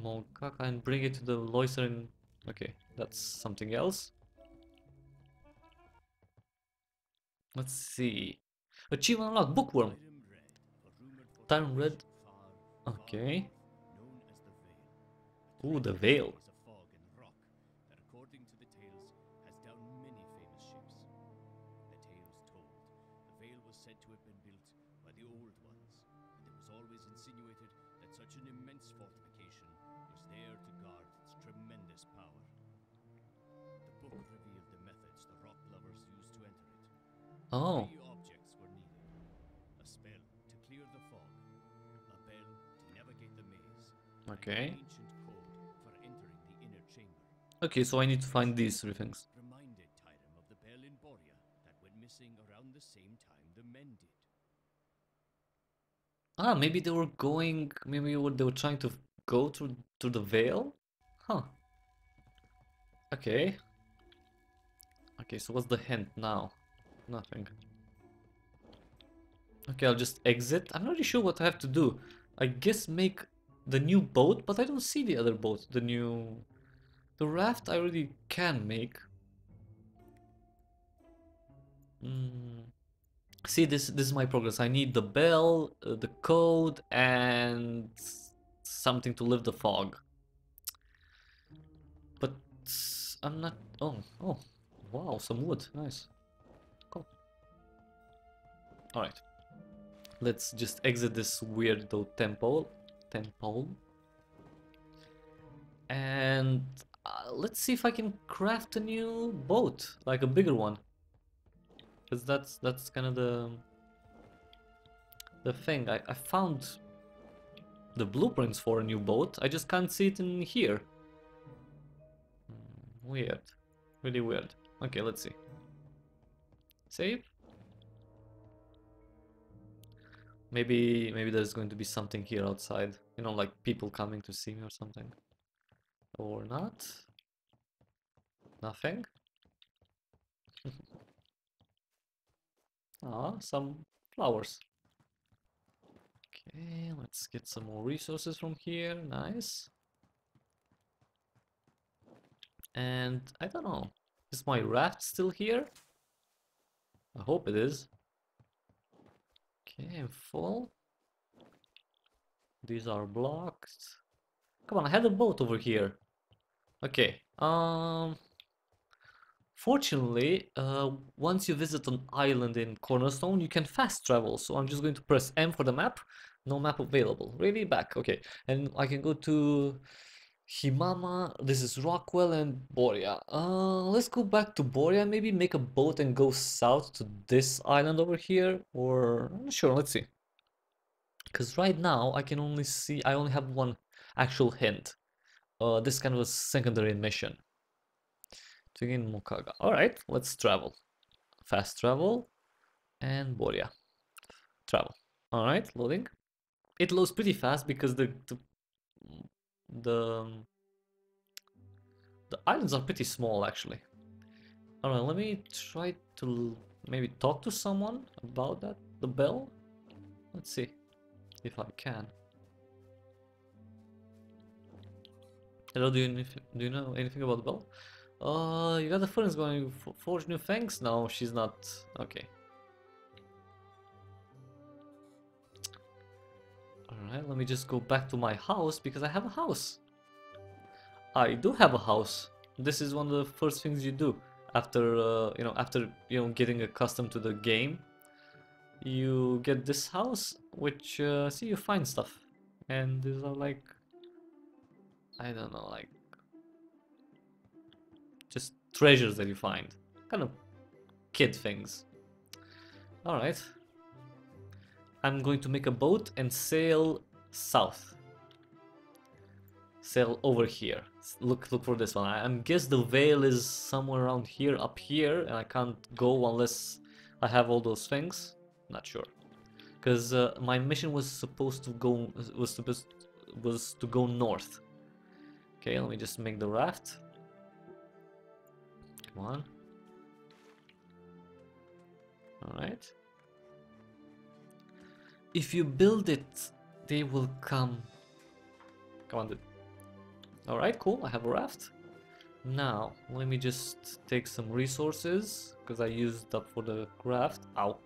Mokaka and bring it to the Loiserin... Okay, that's something else. Let's see. Achievement unlocked, Bookworm. Time red. Okay. Ooh, the veil. Oh. objects were needed. A spell to clear the fog, a bell to navigate the maze. Okay. Okay, so I need to find these three things. Reminded Tyrim of the bell in Boria that went missing around the same time the men did. Ah, maybe they were going, maybe they were trying to go through to the veil? Huh. Okay. Okay, so what's the hint now? Nothing. Okay, I'll just exit. I'm not really sure what I have to do. I guess make the new boat, but I don't see the other boat. The new... The raft I already can make. Mm. See, this, this is my progress. I need the bell, uh, the code, and something to lift the fog. But I'm not... Oh, oh, wow, some wood. Nice. Alright. Let's just exit this weirdo temple. Temple. And uh, let's see if I can craft a new boat, like a bigger one. Because that's that's kind of the the thing. I, I found the blueprints for a new boat. I just can't see it in here. Hmm, weird. Really weird. Okay, let's see. Save. Maybe maybe there's going to be something here outside. You know, like people coming to see me or something. Or not. Nothing. (laughs) ah, some flowers. Okay, let's get some more resources from here. Nice. And I don't know. Is my raft still here? I hope it is. Okay, I'm full. These are blocked. Come on, I had a boat over here. Okay, um... Fortunately, uh, once you visit an island in Cornerstone, you can fast travel. So I'm just going to press M for the map. No map available. Really? Back. Okay. And I can go to Himmama, this is Rockwell and Boria. Uh, let's go back to Boria maybe make a boat and go south to this island over here. Or, sure, let's see. Because right now I can only see, I only have one actual hint. Uh, this kind of a secondary mission. To gain Mokaga. Alright, let's travel. Fast travel and Boria. Travel. All right, loading. It loads pretty fast because the the the, the islands are pretty small actually. All right, let me try to maybe talk to someone about that. The bell. Let's see if I can. Hello, do you do you know anything about the bell? Uh, you got the furnace going. Forge new fangs? No, she's not. Okay. Alright, let me just go back to my house because I have a house. I do have a house. This is one of the first things you do after, uh, you know, after, you know, getting accustomed to the game. You get this house, which, uh, see, you find stuff. And these are like, I don't know, like, just treasures that you find. Kind of kid things. Alright, I'm going to make a boat and sail south. Sail over here. Look, look for this one. I, I guess the veil is somewhere around here, up here, and I can't go unless I have all those things. Not sure, because uh, my mission was supposed to go was supposed was to go north. Okay, let me just make the raft. Come on. All right. If you build it, they will come. Come on, dude. Alright, cool. I have a raft. Now, let me just take some resources, because I used up for the craft. Ow.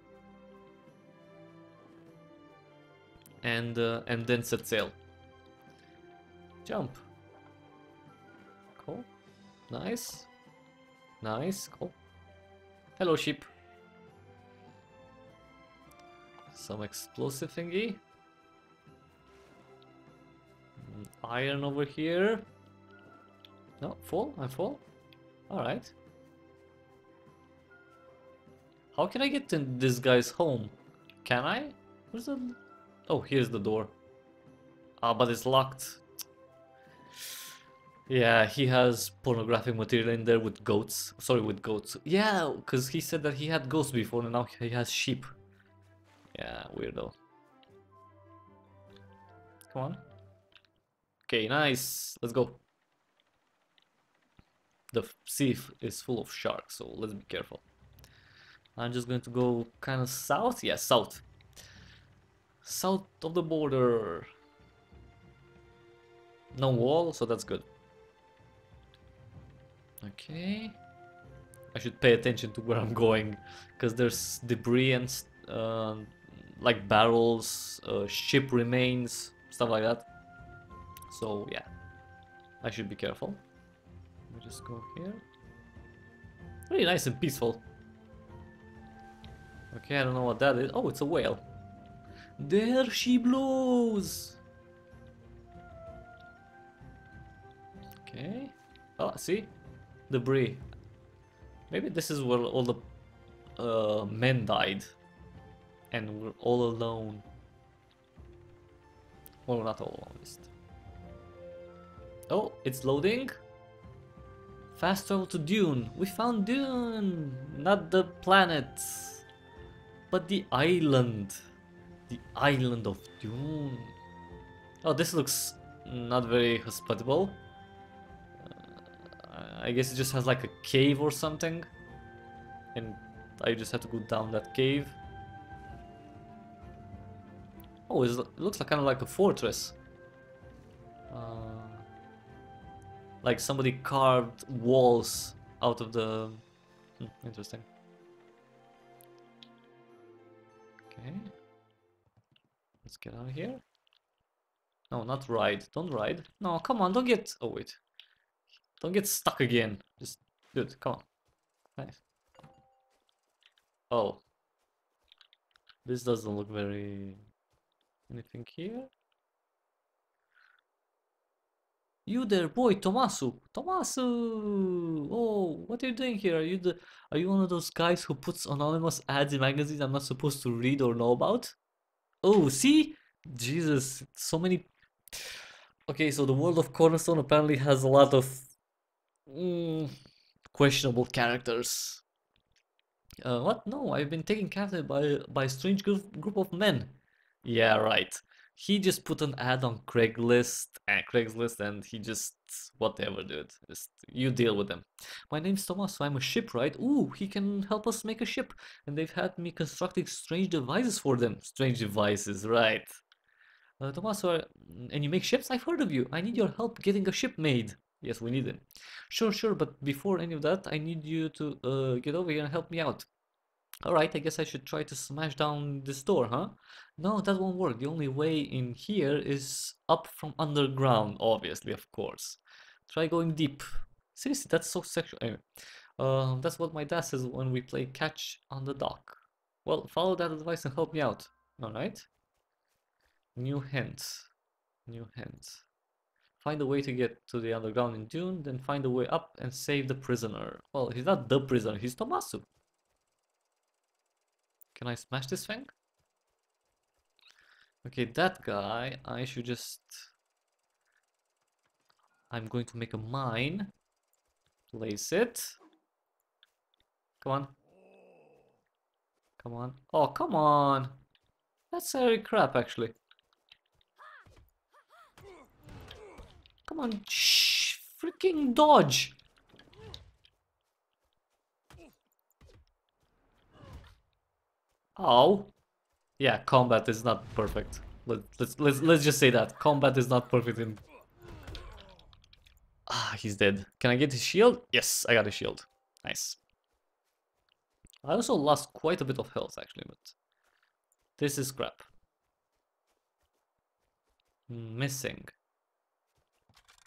And, uh, and then set sail. Jump. Cool. Nice. Nice, cool. Hello, sheep. Some explosive thingy. Mm, iron over here. No, full? I'm full? Alright. How can I get to this guy's home? Can I? Where's the... Oh, here's the door. Ah, but it's locked. Yeah, he has pornographic material in there with goats. Sorry, with goats. Yeah, because he said that he had goats before and now he has sheep. Yeah, weirdo. Come on. Okay, nice. Let's go. The sea is full of sharks, so let's be careful. I'm just going to go kind of south. Yeah, south. South of the border. No wall, so that's good. Okay. I should pay attention to where I'm (laughs) going, because there's debris and uh, like barrels, uh, ship remains, stuff like that. So yeah, I should be careful. Let me just go here. Really nice and peaceful. Okay, I don't know what that is. Oh, it's a whale. There she blows! Okay. Oh, see? Debris. Maybe this is where all the uh, men died and we're all alone. Well, not all alone. Oh, it's loading. Fast travel to Dune. We found Dune! Not the planet, but the island. The island of Dune. Oh, this looks not very hospitable. Uh, I guess it just has like a cave or something. And I just have to go down that cave. Oh, it looks like kind of like a fortress. Uh, like somebody carved walls out of the... Hmm, interesting. Okay. Let's get out of here. No, not ride. Don't ride. No, come on, don't get... Oh, wait. Don't get stuck again. Just, dude, come on. Nice. Oh. This doesn't look very Anything here? You there, boy, Tomasu! Tomasu! Oh, what are you doing here? Are you the are you one of those guys who puts anonymous ads in magazines I'm not supposed to read or know about? Oh, see? Jesus, so many Okay, so the world of Cornerstone apparently has a lot of mm, questionable characters. Uh, what? No, I've been taken captive by by a strange group, group of men. Yeah, right. He just put an ad on Craigslist and Craigslist and he just whatever dude. Just you deal with them. My name's Thomas, so I'm a shipwright. Ooh, he can help us make a ship. And they've had me constructing strange devices for them. Strange devices, right. Uh, Tommaso, and you make ships? I've heard of you. I need your help getting a ship made. Yes, we need it. Sure, sure, but before any of that, I need you to uh, get over here and help me out. Alright, I guess I should try to smash down this door, huh? No, that won't work. The only way in here is up from underground, obviously, of course. Try going deep. Seriously, that's so sexual. Anyway, uh, that's what my dad says when we play catch on the dock. Well, follow that advice and help me out. Alright? New hint. New hint. Find a way to get to the underground in Dune, then find a way up and save the prisoner. Well, he's not the prisoner, he's Tomasu. Can I smash this thing? Okay, that guy, I should just... I'm going to make a mine. Place it. Come on. Come on. Oh, come on. That's very crap, actually. Come on, shh, freaking dodge. Oh. Yeah, combat is not perfect. Let, let's let's let's just say that combat is not perfect in. Ah, he's dead. Can I get his shield? Yes, I got a shield. Nice. I also lost quite a bit of health actually, but this is crap. Missing.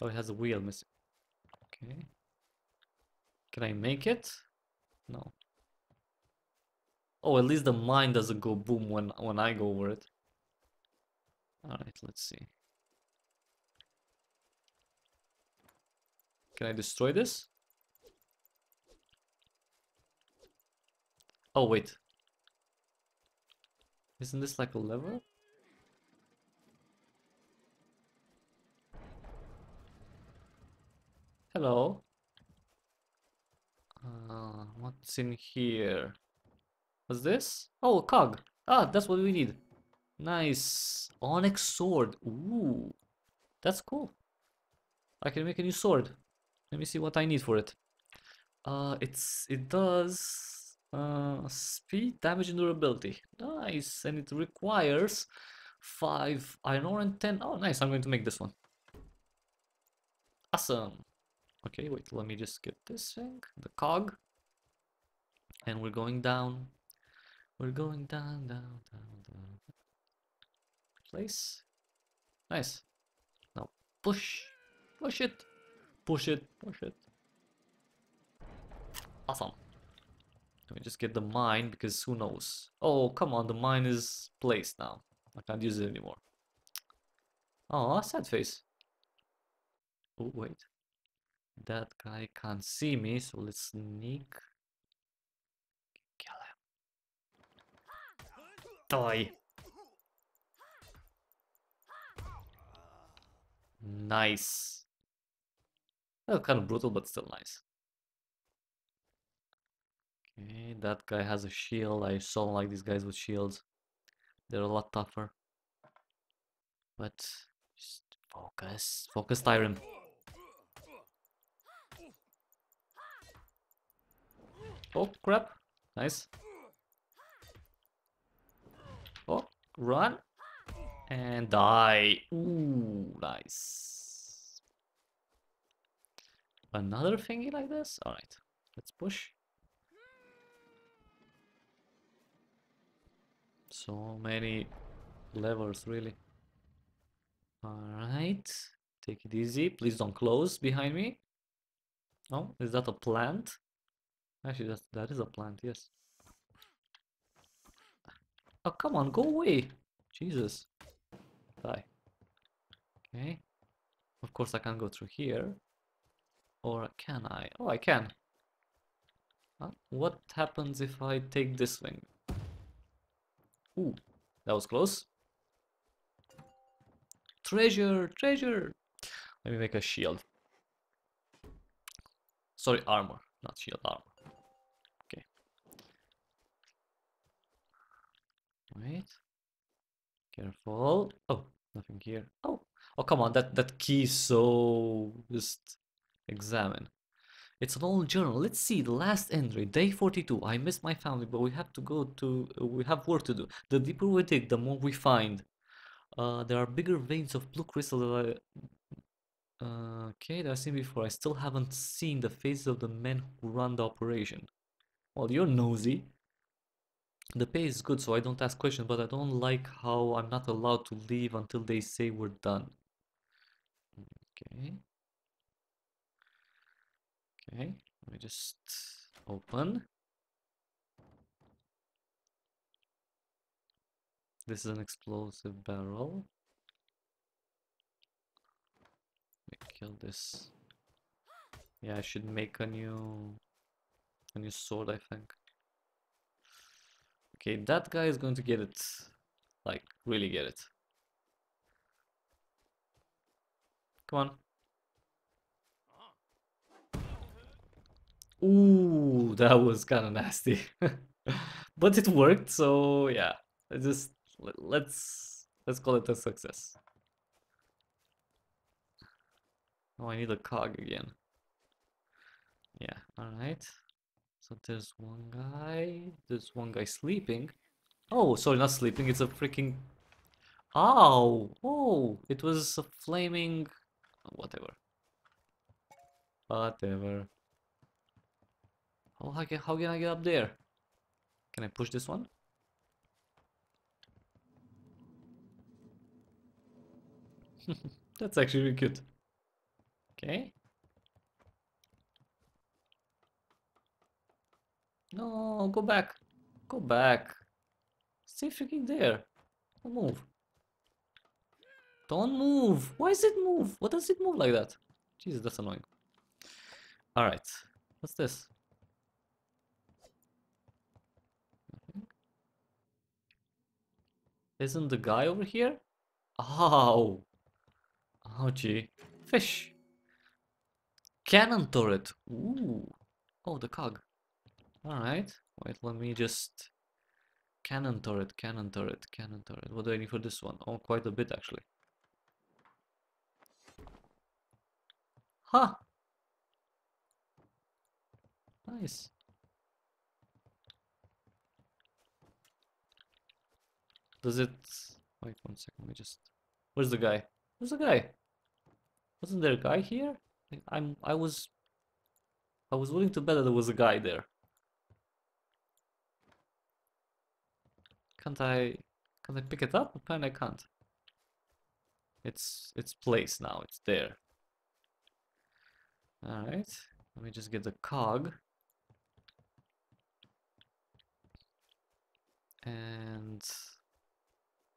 Oh, it has a wheel missing. Okay. Can I make it? No. Oh, at least the mine doesn't go boom when when I go over it. Alright, let's see. Can I destroy this? Oh, wait. Isn't this like a lever? Hello. Uh, what's in here? What's this? Oh, cog. Ah, that's what we need. Nice. Onyx sword. Ooh. That's cool. I can make a new sword. Let me see what I need for it. Uh, it's it does uh, speed, damage, and durability. Nice, and it requires five iron ore and ten. Oh, nice! I'm going to make this one. Awesome. Okay, wait. Let me just get this thing, the cog, and we're going down. We're going down, down, down, down. Place. Nice. Now push. Push it. Push it. Push it. Awesome. Let me just get the mine because who knows. Oh, come on. The mine is placed now. I can't use it anymore. Oh, sad face. Oh, wait. That guy can't see me, so let's sneak. Die. Nice. Oh, kind of brutal, but still nice. Okay, that guy has a shield. I saw like these guys with shields. They're a lot tougher. But just focus. Focus, Tyrim. Oh, crap. Nice. Oh, run. And die. Ooh, nice. Another thingy like this? Alright, let's push. So many levers, really. Alright, take it easy. Please don't close behind me. Oh, is that a plant? Actually, that's, that is a plant, yes. Oh, come on, go away. Jesus. Die. Okay. Of course, I can't go through here. Or can I? Oh, I can. Huh? What happens if I take this wing? Ooh, that was close. Treasure, treasure. Let me make a shield. Sorry, armor, not shield, armor. Wait. Careful. Oh, nothing here. Oh, oh, come on. That that key is so just examine. It's an old journal. Let's see the last entry, day 42. I miss my family, but we have to go to. we have work to do. The deeper we dig, the more we find. Uh, there are bigger veins of blue crystal that I. Uh, okay, that I've seen before. I still haven't seen the faces of the men who run the operation. Well, you're nosy. The pay is good, so I don't ask questions, but I don't like how I'm not allowed to leave until they say we're done. Okay. Okay, let me just open. This is an explosive barrel. Let me kill this. Yeah, I should make a new a new sword, I think. Okay, that guy is going to get it. Like, really get it. Come on. Ooh, that was kind of nasty. (laughs) but it worked, so yeah. Just let's let's call it a success. Oh, I need a cog again. Yeah, alright. So there's one guy. There's one guy sleeping. Oh, sorry, not sleeping. It's a freaking. Oh, oh! It was a flaming. Whatever. Whatever. Oh, how can, how can I get up there? Can I push this one? (laughs) That's actually really cute. Okay. No, go back. Go back. Stay freaking there. Don't move. Don't move. Why does it move? What does it move like that? Jesus, that's annoying. Alright. What's this? Isn't the guy over here? Ow! Oh. gee. Fish. Cannon turret. Ooh. Oh, the cog. Alright, wait, let me just... Cannon turret, cannon turret, cannon turret. What do I need for this one? Oh, quite a bit actually. Huh! Nice. Does it... Wait one second, let me just... Where's the guy? Where's the guy? Wasn't there a guy here? I'm... I was... I was willing to bet that there was a guy there. Can't I... Can I pick it up? Apparently I can't. It's it's placed now. It's there. Alright. Let me just get the cog. And...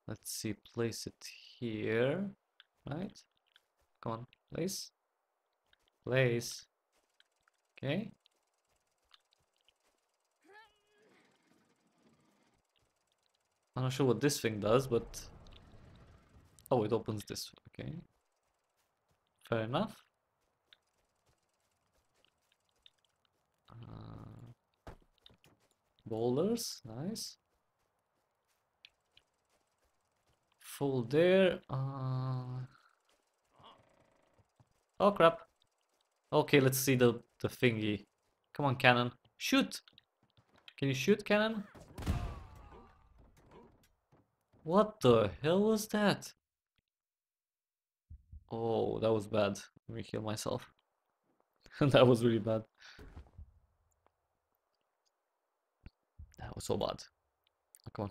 Let's see, place it here. Right? Come on, place. Place. Okay. I'm not sure what this thing does, but... Oh, it opens this, okay. Fair enough. Uh, boulders, nice. Full there. Uh... Oh crap. Okay, let's see the, the thingy. Come on, cannon. Shoot! Can you shoot, cannon? What the hell was that? Oh, that was bad. Let me heal myself. (laughs) that was really bad. That was so bad. Oh, come on.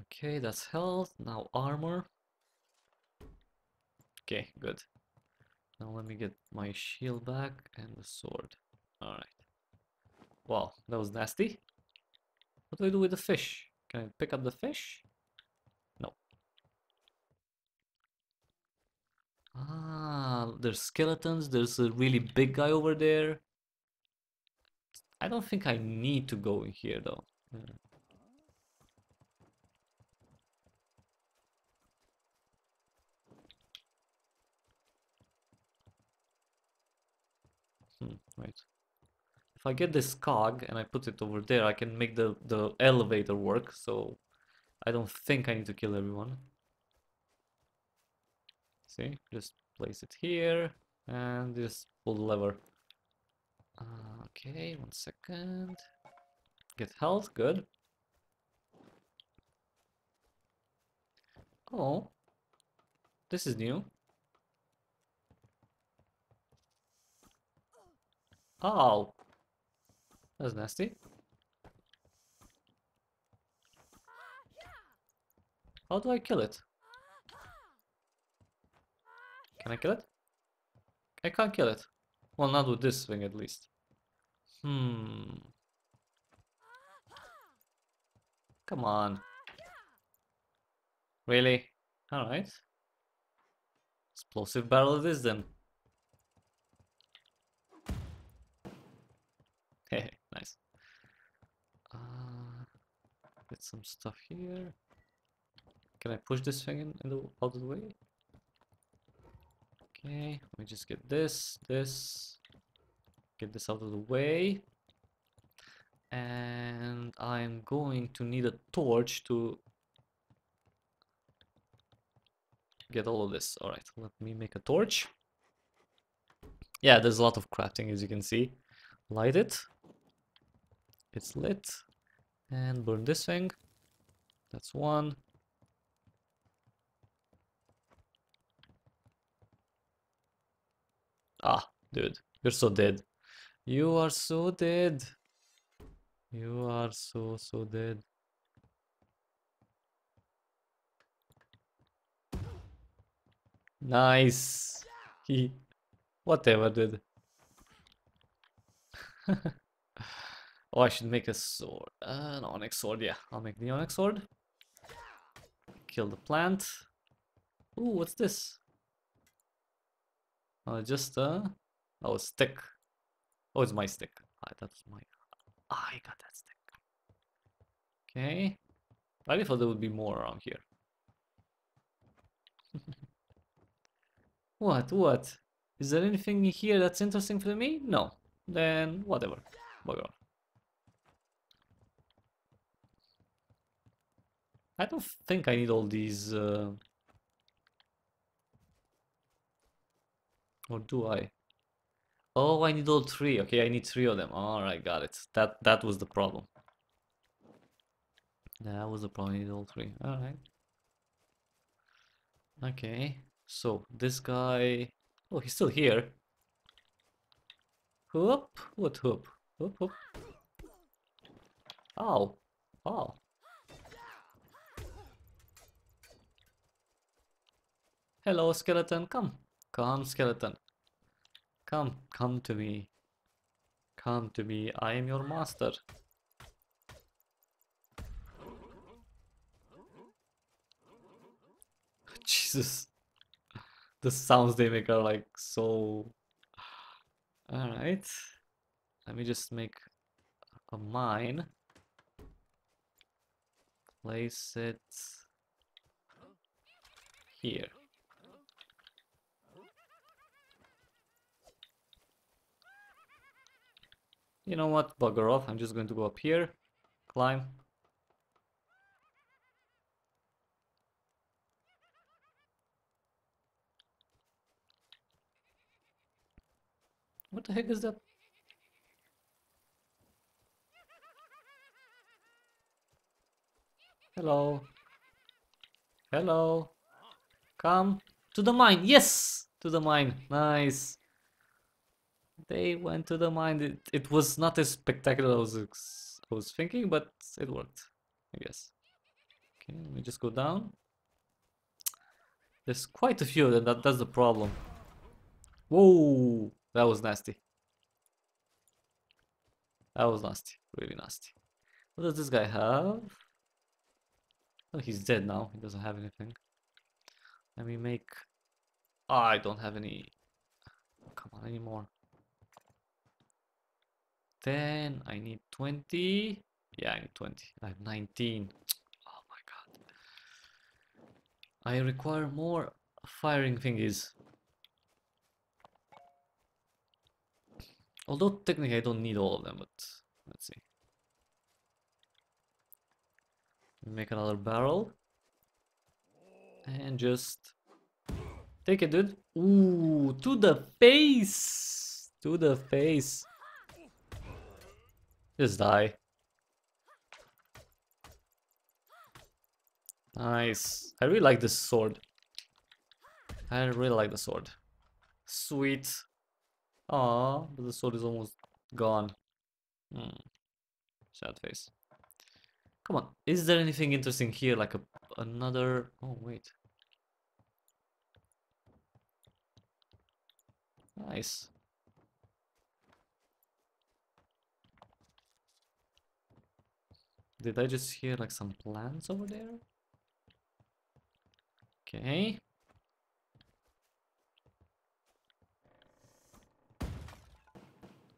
Okay, that's health. Now armor. Okay, good. Now let me get my shield back and the sword. Alright. Wow, that was nasty. What do I do with the fish? Can I pick up the fish? No. Ah, there's skeletons. There's a really big guy over there. I don't think I need to go in here though. Hmm, right. I get this cog and I put it over there, I can make the, the elevator work, so I don't think I need to kill everyone. See, just place it here and just pull the lever. Uh, okay, one second. Get health, good. Oh, this is new. Oh, that's nasty. How do I kill it? Can I kill it? I can't kill it. Well, not with this thing at least. Hmm. Come on. Really? Alright. Explosive barrel it is then. (laughs) Hey, nice. Uh, get some stuff here. Can I push this thing in, in the, out of the way? Okay, let me just get this, this, get this out of the way. And I'm going to need a torch to get all of this. All right, let me make a torch. Yeah, there's a lot of crafting as you can see. Light it. It's lit. And burn this thing. That's one. Ah, dude, you're so dead. You are so dead. You are so, so dead. Nice. (laughs) He, whatever, dude. (laughs) oh, I should make a sword. Uh, an onyx sword, yeah. I'll make the onyx sword. Kill the plant. Ooh, what's this? Uh, just uh oh stick. Oh, it's my stick. Ah, my. Ah, I got that stick. Okay. I thought there would be more around here. (laughs) what? What? Is there anything here that's interesting for me? No. Then whatever. Bugger. I don't think I need all these. Uh... Or do I? Oh, I need all three. Okay, I need three of them. All right, got it. That that was the problem. That was the problem. I need all three. All right. Okay. So this guy. Oh, he's still here. Whoop! What whoop? Whoop whoop. Ow! Ow! Hello, skeleton. Come. Come, skeleton. Come, come to me. Come to me, I am your master. (laughs) Jesus. The sounds they make are like so... (sighs) Alright. Let me just make a mine. Place it here. You know what? Bugger off. I'm just going to go up here. Climb. What the heck is that? Hello. Hello. Come to the mine. Yes! To the mine. Nice. They went to the mine. It, it was not as spectacular as I was thinking, but it worked, I guess. Okay, let me just go down. There's quite a few of them, that, that's the problem. Whoa, that was nasty. That was nasty, really nasty. What does this guy have? Oh, he's dead now, he doesn't have anything. Let me make... Oh, I don't have any... Come on, anymore. Then I need 20. Yeah, I need 20. I have 19. Oh my god. I require more firing thingies. Although technically I don't need all of them, but let's see. Make another barrel. And just take it, dude. Ooh, to the face. To the face. Just die. Nice. I really like this sword. I really like the sword. Sweet. Ah, but the sword is almost gone. Hmm. Sad face. Come on. Is there anything interesting here? Like a another... Oh, wait. Nice. Did I just hear like some plants over there? Okay.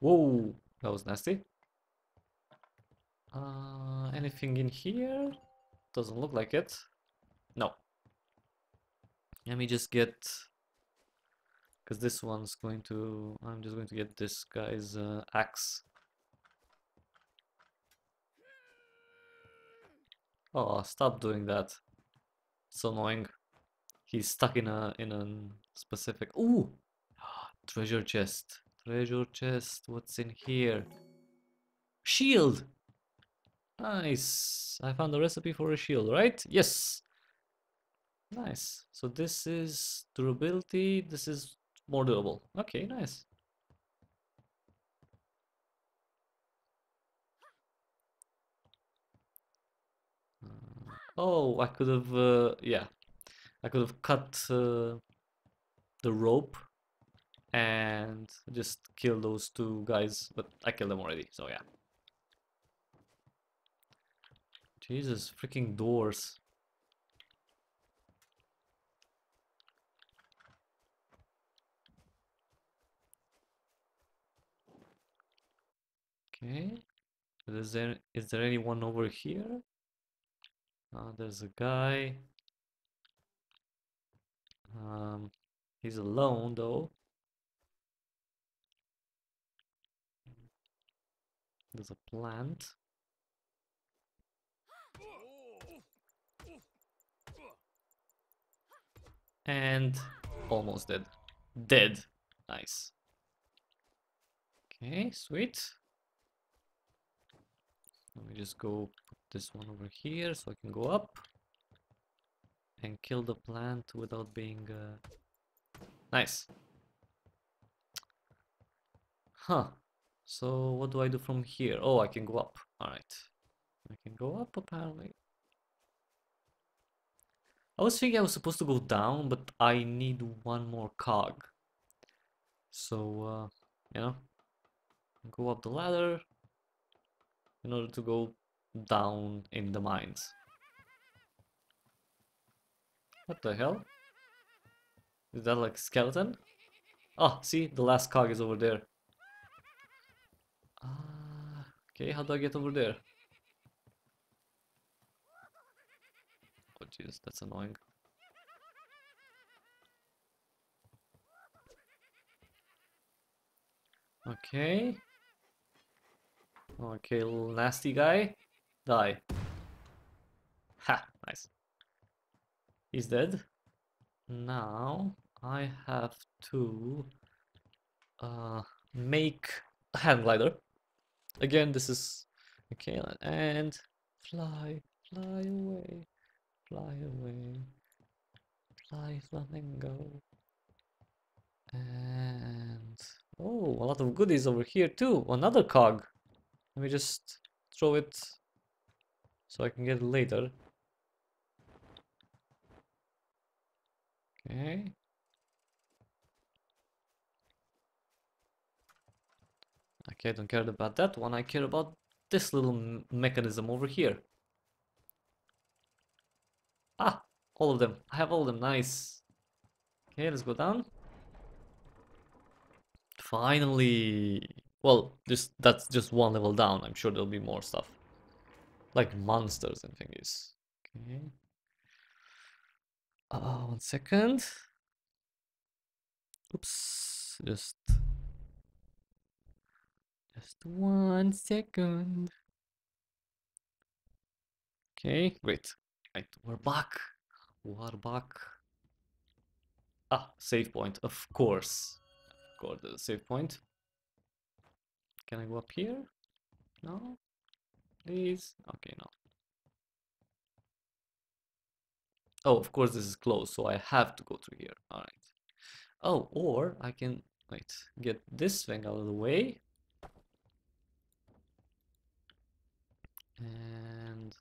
Whoa, that was nasty. Uh, anything in here? Doesn't look like it. No. Let me just get... Because this one's going to... I'm just going to get this guy's uh, axe. Oh, stop doing that. It's annoying. He's stuck in a in a specific. Ooh, (gasps) treasure chest. Treasure chest. What's in here? Shield. Nice. I found a recipe for a shield, right? Yes. Nice. So this is durability. This is more durable. Okay, nice. Oh, I could have, uh, yeah, I could have cut uh, the rope and just kill those two guys, but I killed them already, so yeah. Jesus, freaking doors. Okay. Is there is there anyone over here? Uh, there's a guy. Um, he's alone though. There's a plant. And almost dead. Dead. Nice. Okay, sweet. Let me just go put this one over here so I can go up and kill the plant without being uh... nice. Huh. So what do I do from here? Oh, I can go up. Alright. I can go up apparently. I was thinking I was supposed to go down, but I need one more cog. So, uh, you know, go up the ladder in order to go down in the mines. What the hell? Is that like skeleton? Oh, see, the last cog is over there. Uh, okay, how do I get over there? Oh jeez, that's annoying. Okay. Okay, nasty guy. Die. Ha, nice. He's dead. Now I have to uh, make a hand glider. Again, this is okay, and fly, fly away, fly away, fly flamingo. And oh, a lot of goodies over here too. Another cog. Let me just throw it so I can get it later. Okay. Okay, I don't care about that one. I care about this little mechanism over here. Ah, all of them. I have all of them. Nice. Okay, let's go down. Finally. Well, this that's just one level down. I'm sure there'll be more stuff. Like monsters and thingies. Okay. Uh, one second. Oops, just just one second. Okay, great. Right, we're back. We're back. Ah, save point, of course. Of course, the save point. Can I go up here? No? Please? Okay, no. Oh, of course this is closed, so I have to go through here. Alright. Oh, or I can, wait, get this thing out of the way. And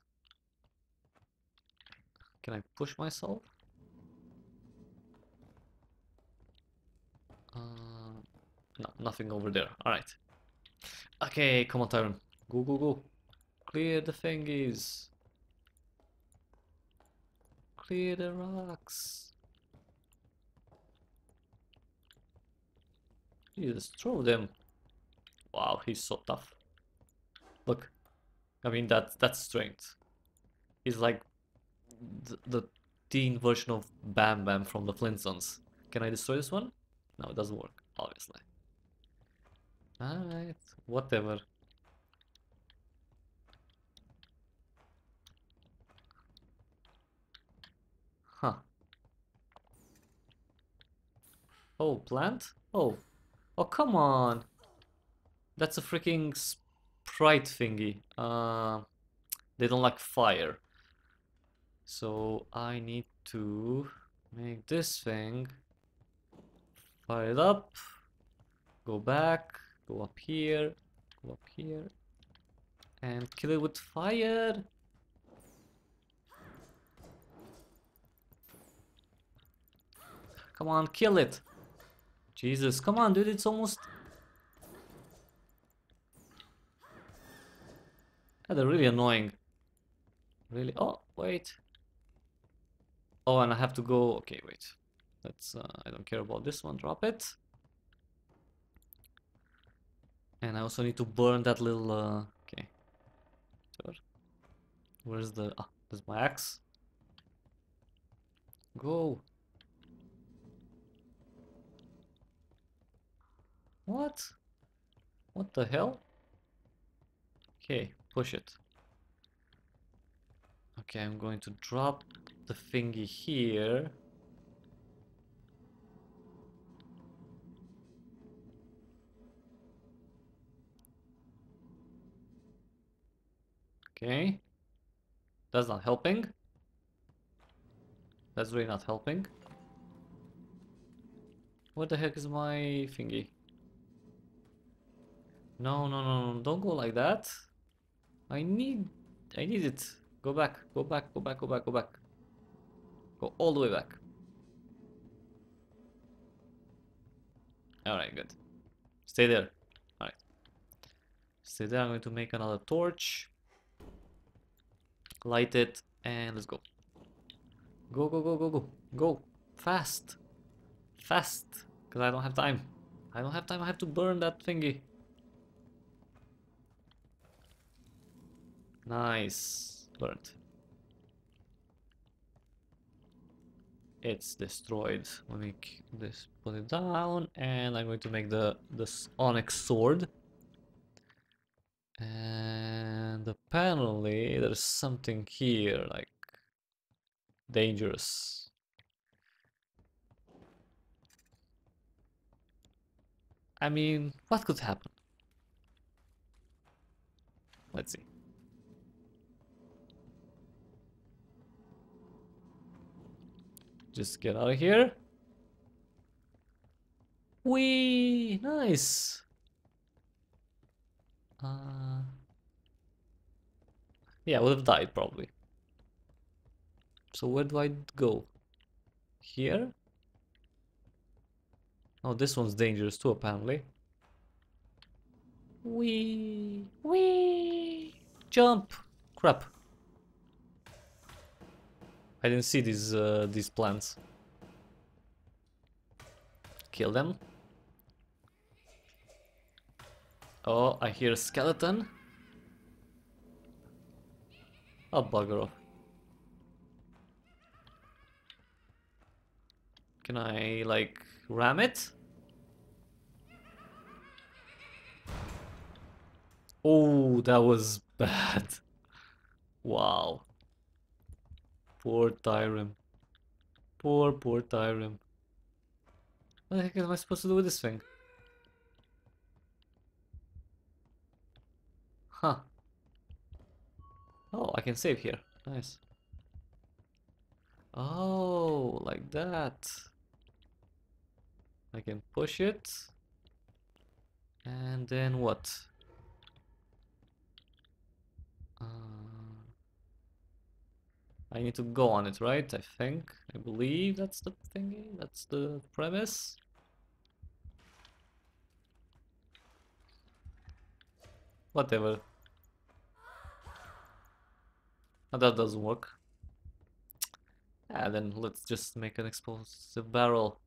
can I push myself? Uh, no, nothing over there. Alright. Okay, come on, Tyrim. Go, go, go. Clear the thingies. Clear the rocks. You just throw them. Wow, he's so tough. Look. I mean, that, that's strength. He's like the teen version of Bam Bam from the Flintstones. Can I destroy this one? No, it doesn't work, obviously. Alright, whatever. Huh. Oh, plant? Oh. Oh, come on. That's a freaking sprite thingy. Uh, they don't like fire. So I need to make this thing. Fire it up. Go back. Go up here. Go up here. And kill it with fire. Come on, kill it. Jesus, come on, dude, it's almost... Yeah, they're really annoying. Really? Oh, wait. Oh, and I have to go... Okay, wait. Let's... Uh, I don't care about this one. Drop it. And I also need to burn that little... Uh, okay. Where's the... Ah, there's my axe. Go. What? What the hell? Okay, push it. Okay, I'm going to drop the thingy here. Okay. That's not helping. That's really not helping. What the heck is my thingy? No, no, no, no, don't go like that. I need, I need it. Go back, go back, go back, go back, go back. Go all the way back. Alright, good. Stay there. Alright. Stay there, I'm going to make another torch. Light it, and let's go. Go, go, go, go, go. Go. Fast. Fast. Because I don't have time. I don't have time, I have to burn that thingy. Nice. Burnt. It's destroyed. Let me this put it down and I'm going to make the this onyx sword. And apparently there's something here like dangerous. I mean, what could happen? Let's see. Just get out of here. Wee! Nice! Uh, yeah, I would have died probably. So where do I go? Here? Oh, this one's dangerous too, apparently. Wee! Wee! Jump! Crap. I didn't see these uh, these plants. Kill them. Oh, I hear a skeleton. Oh, bugger off. Can I, like, ram it? Oh, that was bad. Wow. Poor Tyrim. Poor, poor Tyrim. What the heck am I supposed to do with this thing? Huh. Oh, I can save here. Nice. Oh, like that. I can push it. And then what? Uh, I need to go on it, right? I think. I believe that's the thingy. That's the premise. Whatever. That doesn't work. And then let's just make an explosive barrel.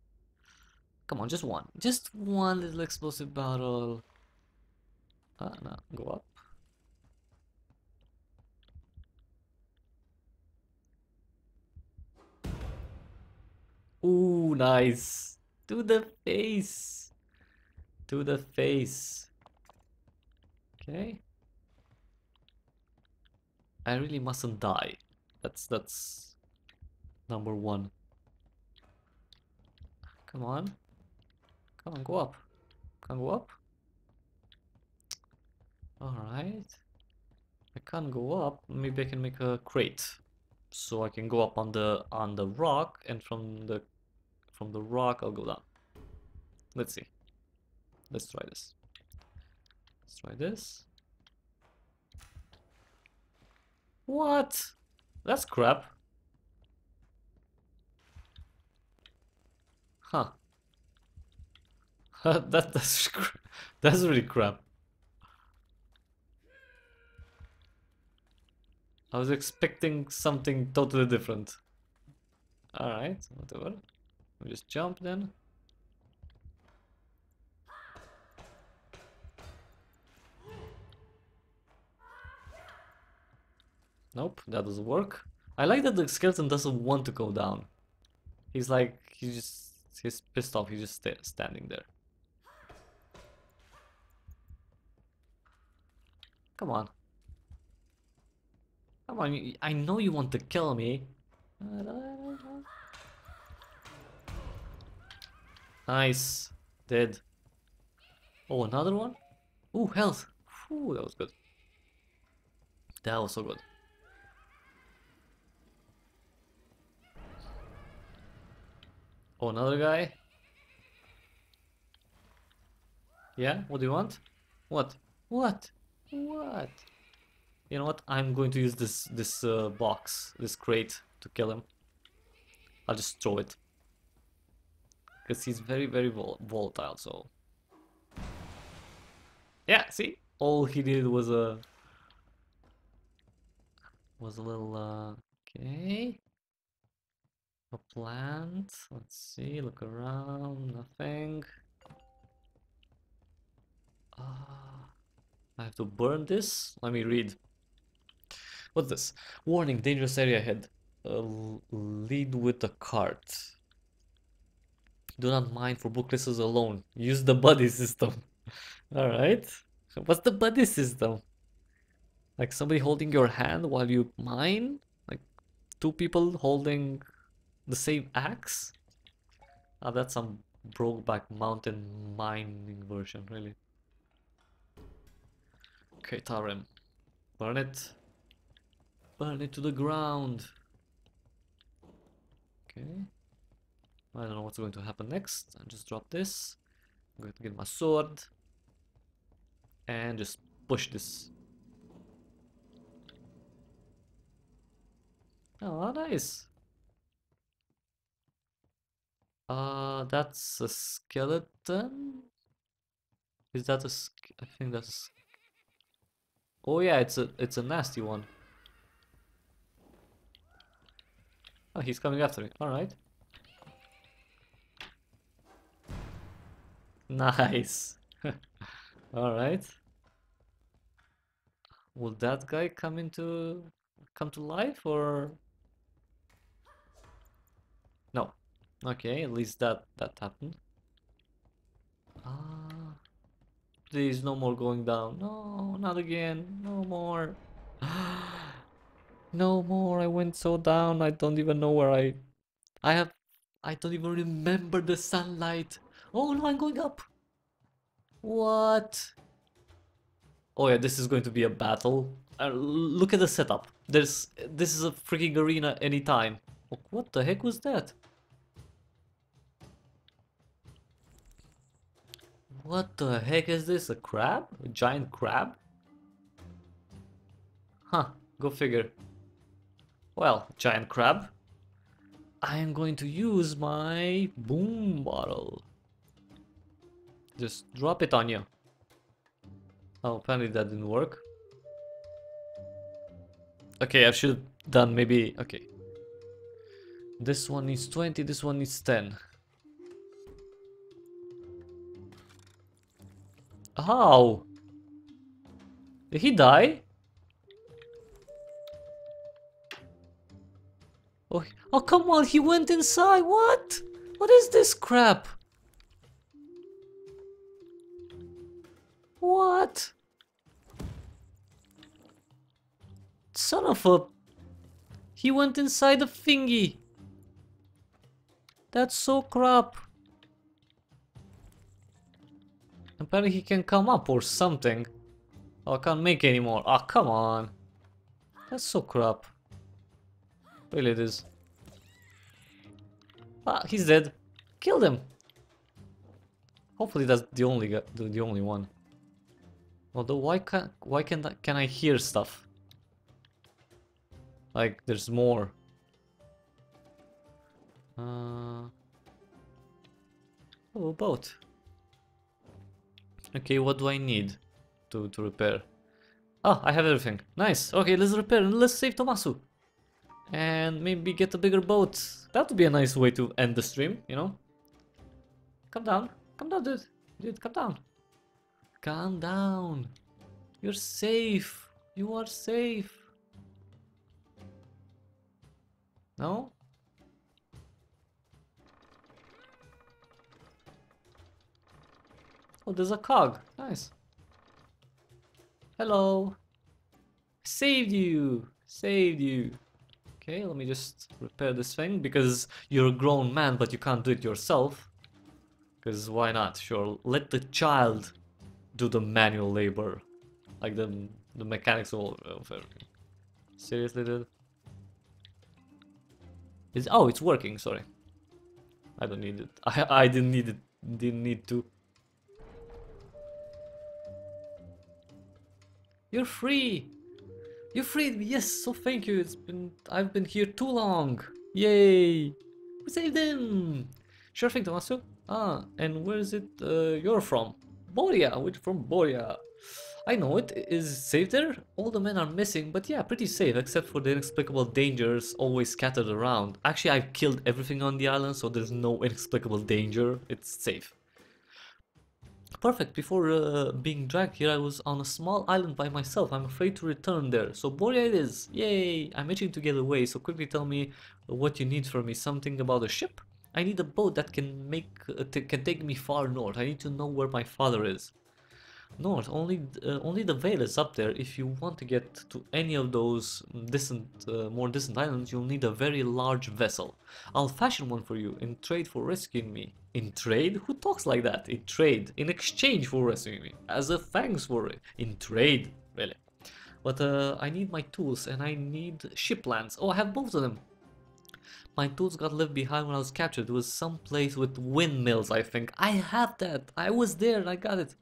Come on, just one. Just one little explosive barrel. Ah, no, go up. Ooh, nice. To the face. To the face. Okay. I really mustn't die. That's that's number one. Come on. Come on, go up. Can go up? Alright. I can't go up. Maybe I can make a crate. So I can go up on the on the rock and from the from the rock I'll go down. Let's see. Let's try this. Let's try this. What? That's crap. Huh. (laughs) that that's (laughs) that's really crap. I was expecting something totally different. Alright, whatever. We just jump then. Nope, that doesn't work. I like that the skeleton doesn't want to go down. He's like, he's just, he's pissed off, he's just sta standing there. Come on. Come on, I know you want to kill me. Nice. Dead. Oh, another one? Ooh, health. Ooh, that was good. That was so good. Oh, another guy? Yeah? What do you want? What? What? What? You know what? I'm going to use this this uh, box, this crate, to kill him. I'll just throw it. Because he's very, very vol volatile, so... Yeah, see? All he did was a... Was a little, uh... Okay... A plant. Let's see, look around, nothing. Uh, I have to burn this? Let me read. What's this? Warning, dangerous area ahead. Uh, lead with the cart. Do not mine for booklesses alone. Use the buddy system. (laughs) Alright. What's the buddy system? Like somebody holding your hand while you mine? Like two people holding the same axe? Ah, that's some Brokeback Mountain mining version, really. Okay, Tyrim. Burn it. Burn it to the ground. Okay. I don't know what's going to happen next. I'll just drop this. I'm going to get my sword. And just push this. Oh, nice. Uh, that's a skeleton? Is that a I think that's Oh yeah, it's a it's a nasty one. Oh, he's coming after me. All right. (laughs) Nice. (laughs) All right. Will that guy come into come to life or no? Okay, at least that that happened. Ah, please, no more going down. No, not again. No more. (gasps) No more, I went so down, I don't even know where I... I have... I don't even remember the sunlight. Oh no, I'm going up. What? Oh yeah, this is going to be a battle. Uh, look at the setup. There's... This is a freaking arena anytime. What the heck was that? What the heck is this? A crab? A giant crab? Huh, go figure. Well, giant crab. I am going to use my boom bottle. Just drop it on you. Oh, apparently that didn't work. Okay, I should have done maybe... Okay. This one is 20, this one is 10. How? Did he die? Oh, oh, come on, he went inside. What? What is this crap? What? Son of a... He went inside the thingy. That's so crap. Apparently he can come up or something. Oh, I can't make anymore. Oh, come on. That's so crap. Really it is. Ah, he's dead. Killed him. Hopefully that's the only the only one. Although why can why can I, can I hear stuff? Like there's more. Uh, oh, boat. Okay, what do I need to to repair? Oh, I have everything. Nice. Okay, let's repair and let's save Tomasu and maybe get a bigger boat. That would be a nice way to end the stream, you know? Come down. Come down, dude. Dude, come down. Calm down. You're safe. You are safe. No? Oh, there's a cog. Nice. Hello. Saved you. Saved you. Okay, let me just repair this thing because you're a grown man but you can't do it yourself. Because why not? Sure, let the child do the manual labor. Like the, the mechanics of, everything. Seriously, dude? Is oh, it's working, sorry. I don't need it. (laughs) I, I didn't need it. Didn't need to. You're free! You freed me, yes, so thank you. It's been I've been here too long. Yay! We saved him! Sure thing, Tomasu. Ah, and where is it uh, you're from? Boria, which from Boria. I know it is safe there. All the men are missing, but yeah, pretty safe except for the inexplicable dangers always scattered around. Actually, I've killed everything on the island, so there's no inexplicable danger. It's safe. Perfect, before uh, being dragged here I was on a small island by myself, I'm afraid to return there. So Boria it is, yay! I'm itching to get away, so quickly tell me what you need from me, something about a ship? I need a boat that can make uh, can take me far north, I need to know where my father is. North, only uh, only the Veil is up there. If you want to get to any of those distant, uh, more distant islands, you'll need a very large vessel. I'll fashion one for you in trade for rescuing me. In trade? Who talks like that? In trade. In exchange for rescuing me. As a thanks for it. In trade. Really. But uh, I need my tools and I need ship plans. Oh, I have both of them. My tools got left behind when I was captured. It was some place with windmills, I think. I have that. I was there and I got it.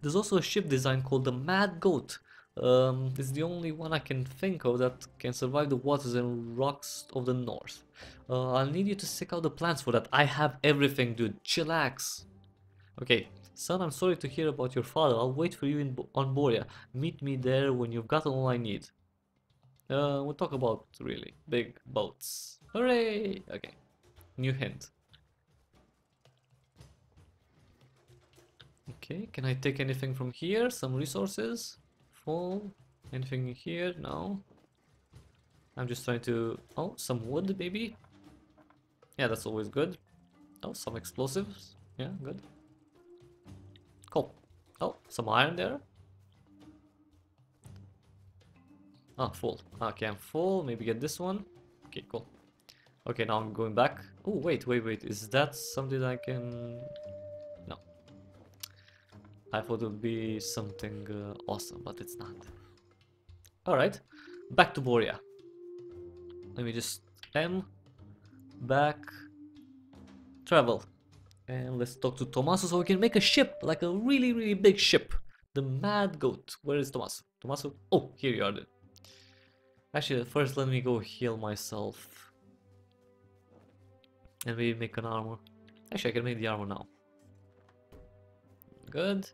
There's also a ship design called the Mad Goat. Um, it's the only one I can think of that can survive the waters and rocks of the north. Uh, I'll need you to stick out the plans for that. I have everything, dude. Chillax. Okay, son, I'm sorry to hear about your father. I'll wait for you in, on Boria. Meet me there when you've got all I need. Uh, we'll talk about, really, big boats. Hooray! Okay, new hint. Okay, can I take anything from here? Some resources? Full? Anything here? No. I'm just trying to... Oh, some wood maybe? Yeah, that's always good. Oh, some explosives. Yeah, good. Cool. Oh, some iron there. Ah, full. Okay, I'm full. Maybe get this one. Okay, cool. Okay, now I'm going back. Oh, wait, wait, wait. Is that something I can... No. I thought it would be something uh, awesome, but it's not. Alright, back to Boria. Let me just M, back, travel. And let's talk to Tommaso so we can make a ship, like a really, really big ship. The Mad Goat. Where is Tommaso? Tommaso? Oh, here you are then. Actually, first let me go heal myself. And maybe make an armor. Actually, I can make the armor now. Good.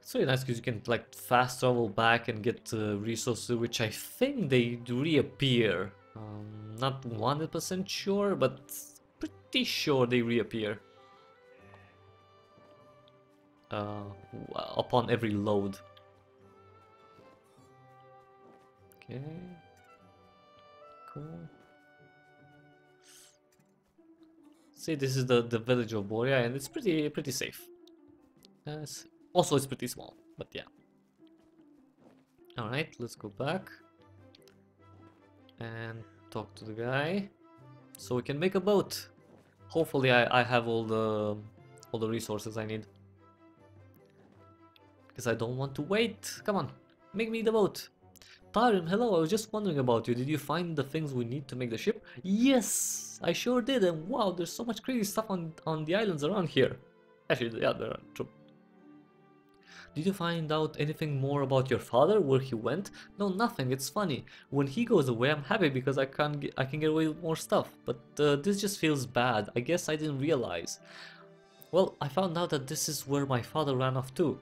It's really nice because you can like fast travel back and get uh, resources, which I think they reappear. Um, not 100% sure, but pretty sure they reappear. Uh, upon every load. Okay. Cool. See, this is the, the village of Boria and it's pretty pretty safe. Uh, also, it's pretty small, but yeah. Alright, let's go back. And talk to the guy. So we can make a boat. Hopefully I, I have all the all the resources I need. Because I don't want to wait. Come on, make me the boat. Tyrim, hello, I was just wondering about you. Did you find the things we need to make the ship? Yes, I sure did. And wow, there's so much crazy stuff on, on the islands around here. Actually, yeah, there are. True. Did you find out anything more about your father, where he went? No, nothing, it's funny. When he goes away, I'm happy because I can get, I can get away with more stuff. But uh, this just feels bad. I guess I didn't realize. Well, I found out that this is where my father ran off to.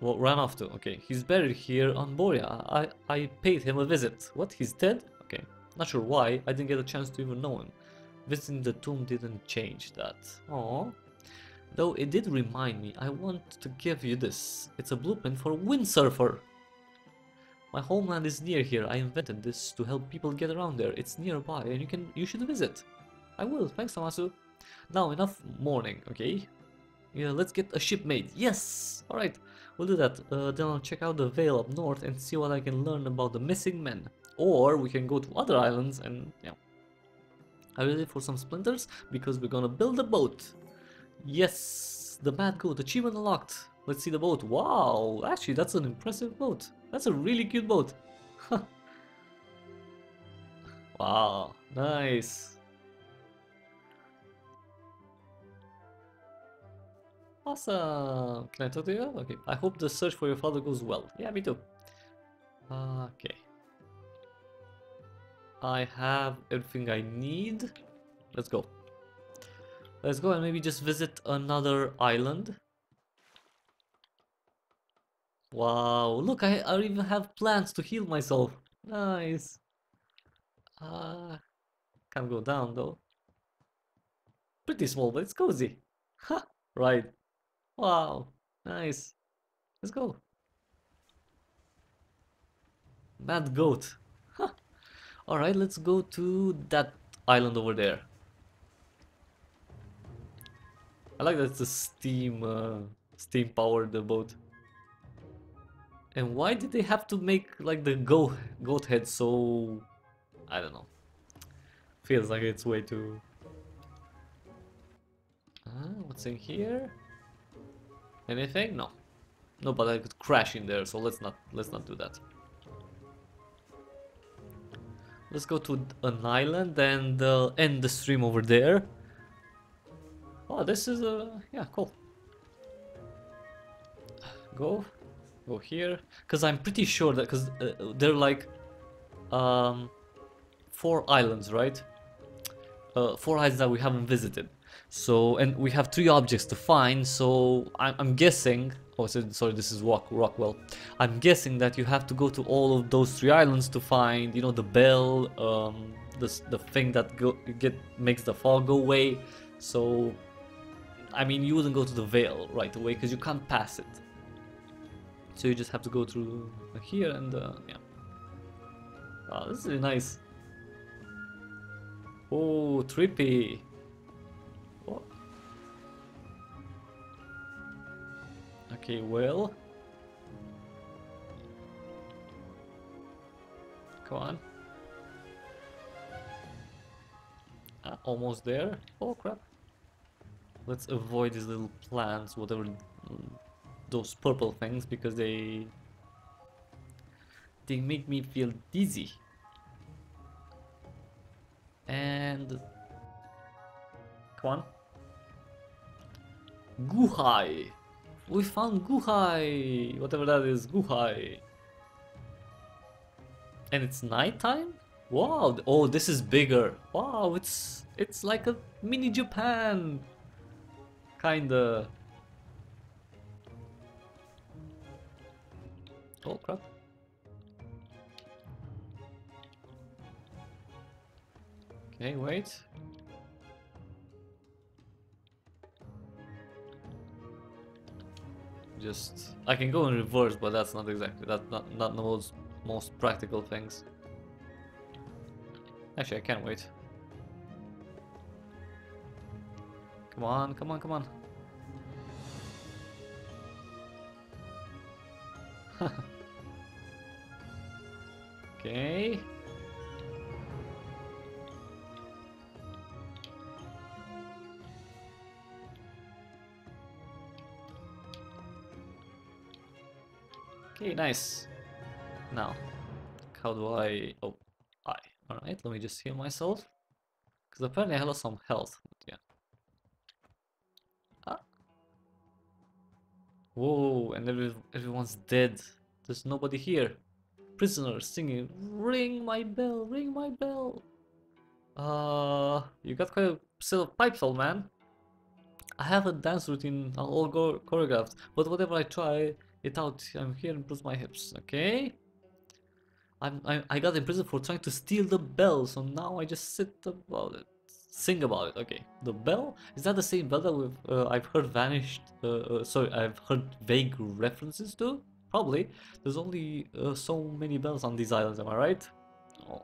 Well, ran off to. Okay, he's buried here on Boria. I, I paid him a visit. What, he's dead? Okay, not sure why. I didn't get a chance to even know him. Visiting the tomb didn't change that. Oh. Though it did remind me, I want to give you this. It's a blueprint for a windsurfer. My homeland is near here. I invented this to help people get around there. It's nearby and you can you should visit. I will. Thanks, Tommaso. Now enough mourning, okay? Yeah, let's get a ship made. Yes! Alright. We'll do that. Uh, then I'll check out the Vale up north and see what I can learn about the missing men. Or we can go to other islands and, yeah. Are ready for some splinters? Because we're gonna build a boat. Yes! The Mad Goat. Achievement unlocked. Let's see the boat. Wow! Actually, that's an impressive boat. That's a really cute boat. (laughs) wow. Nice. Awesome! Can I talk to you? Okay. I hope the search for your father goes well. Yeah, me too. Okay. I have everything I need. Let's go. Let's go and maybe just visit another island. Wow, look, I, I even have plants to heal myself. Nice. Uh, can't go down though. Pretty small, but it's cozy. Ha, right. Wow, nice. Let's go. Mad goat. Huh. Alright, let's go to that island over there. I like that it's a steam, uh, steam powered boat. And why did they have to make like the goat goat head so? I don't know. Feels like it's way too. Ah, what's in here? Anything? No. No, but I could crash in there, so let's not let's not do that. Let's go to an island and uh, end the stream over there. Oh, this is a uh, yeah, cool. Go, go here, because I'm pretty sure that because uh, they're like um, four islands, right? Uh, four islands that we haven't visited. So, and we have three objects to find, so I'm, I'm guessing, oh so, sorry, this is Rock, Rockwell. I'm guessing that you have to go to all of those three islands to find, you know, the bell, um, the, the thing that go, get makes the fog go away. So, I mean, you wouldn't go to the Veil right away because you can't pass it. So you just have to go through here and, uh, yeah. Wow, this is really nice. Oh, trippy. Okay, well. Come on. Ah, almost there. Oh crap. Let's avoid these little plants, whatever mm, those purple things, because they they make me feel dizzy. And come on. Guhai! We found Guhai! Whatever that is, Guhai! And it's nighttime? Wow, oh this is bigger. Wow, it's it's like a mini Japan. Kinda. Oh crap. Okay, wait. Just I can go in reverse, but that's not exactly that not not the most most practical things. Actually, I can't wait. Come on, come on, come on. (laughs) okay. Okay, nice. Now, how do I... Oh, I. Alright, let me just heal myself. Because apparently I lost some health. Yeah. Ah. Whoa, and every, everyone's dead. There's nobody here. Prisoners singing, ring my bell, ring my bell. Uh, you got quite a set of pipes, old man. I have a dance routine all choreographed, but whatever I try it out, I'm here and bruise my hips, okay? I'm, I, I got imprisoned for trying to steal the bell, so now I just sit about it. Sing about it, okay. The bell? Is that the same bell that we've, uh, I've heard vanished, uh, uh, sorry, I've heard vague references to? Probably. There's only uh, so many bells on these islands, am I right? Oh.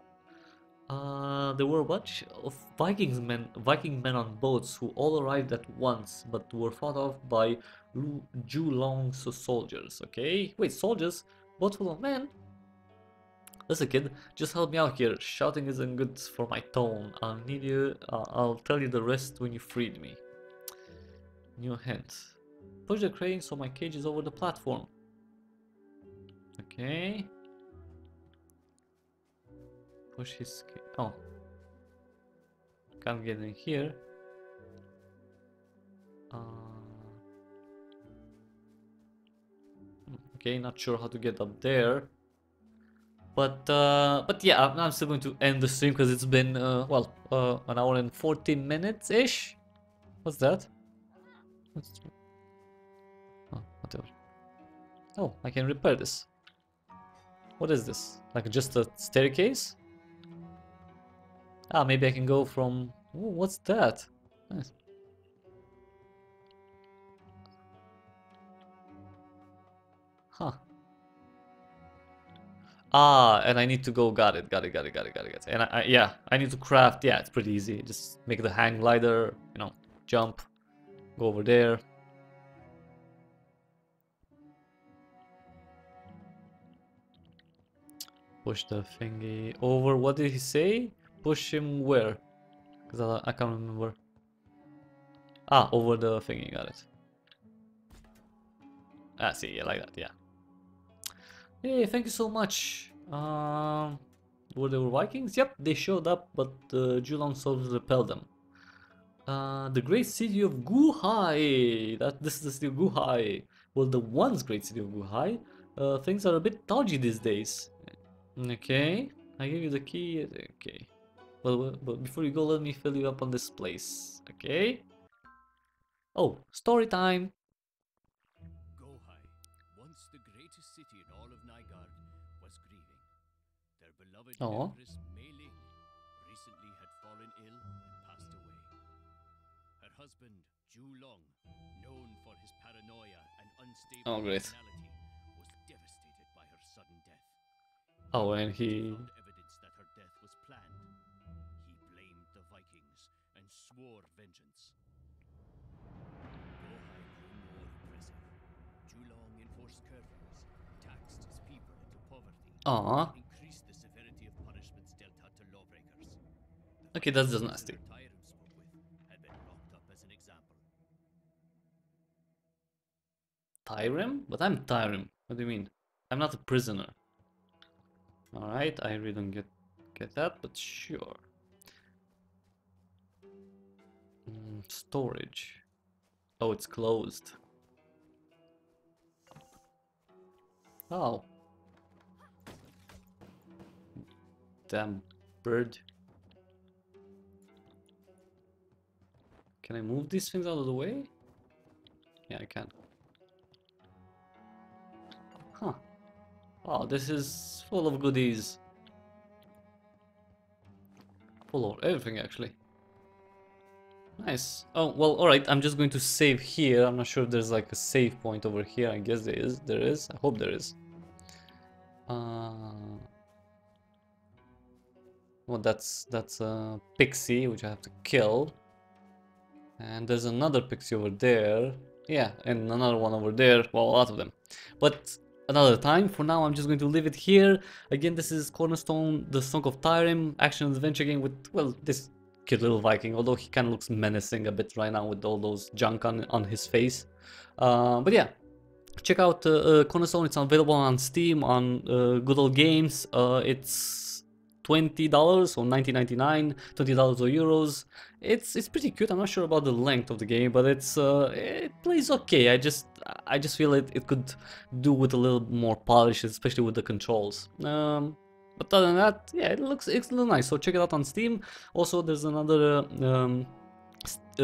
Uh, there were a bunch of Vikings men, Viking men on boats who all arrived at once, but were fought off by Zhu Long's soldiers, okay? Wait, soldiers? Boat full of men? Listen kid, just help me out here, shouting isn't good for my tone, I'll need you, uh, I'll tell you the rest when you freed me. New hint. Push the crane so my cage is over the platform. Okay. Push his oh. Can't get in here. Uh, okay, not sure how to get up there. But uh, but yeah, I'm, I'm still going to end the stream because it's been uh, well uh, an hour and 14 minutes ish. What's that? What's oh, whatever. Oh, I can repair this. What is this? Like just a staircase? Ah, maybe I can go from... Ooh, what's that? Nice. Ah, and I need to go, got it, got it, got it, got it, got it, got it. And I, I, yeah, I need to craft, yeah, it's pretty easy. Just make the hang glider, you know, jump, go over there. Push the thingy over, what did he say? Push him where? Because I, I can't remember. Ah, over the thingy, got it. Ah, see, yeah, like that, yeah. Hey, thank you so much. Um, were they were Vikings? Yep, they showed up, but uh, Zhu Long soldiers repelled them. Uh, the great city of Guhai. That this is the city of Guhai. Well, the once great city of Guhai. Uh, things are a bit dodgy these days. Okay, I give you the key. Okay, well, but before you go, let me fill you up on this place. Okay. Oh, story time. Empress Mei Ling recently had fallen ill and passed away. Her husband, Zhu Long, known for his paranoia and unstable oh, great. personality, was devastated by her sudden death. Oh, and he... Found evidence that her death was planned. He blamed the Vikings and swore vengeance. Guhai grew more oppressive. Zhu Long enforced curfews, taxed his people into poverty, Aww. Okay, that's just nasty. Tyrant? But I'm Tyrim. What do you mean? I'm not a prisoner. Alright, I really don't get get that, but sure. Mm, storage. Oh, it's closed. Oh. Damn bird. Can I move these things out of the way? Yeah, I can. Huh. Wow, this is full of goodies. Full of everything, actually. Nice. Oh, well, alright, I'm just going to save here. I'm not sure if there's like a save point over here. I guess there is. There is. I hope there is. Uh... Well, that's, that's a pixie, which I have to kill. And there's another pixie over there. Yeah, and another one over there. Well, a lot of them. But another time. For now, I'm just going to leave it here. Again, this is Cornerstone, the Song of Tyrim, action adventure game with, well, this cute little Viking, although he kind of looks menacing a bit right now with all those junk on, on his face. Uh, but yeah, check out uh, uh, Cornerstone. It's available on Steam, on uh, Good Old Games. Uh, it's $20 or 19.99, $20 or euros. It's it's pretty cute. I'm not sure about the length of the game, but it's uh, it plays okay. I just I just feel it it could do with a little more polish, especially with the controls. Um, but other than that, yeah, it looks it's nice. So check it out on Steam. Also, there's another um,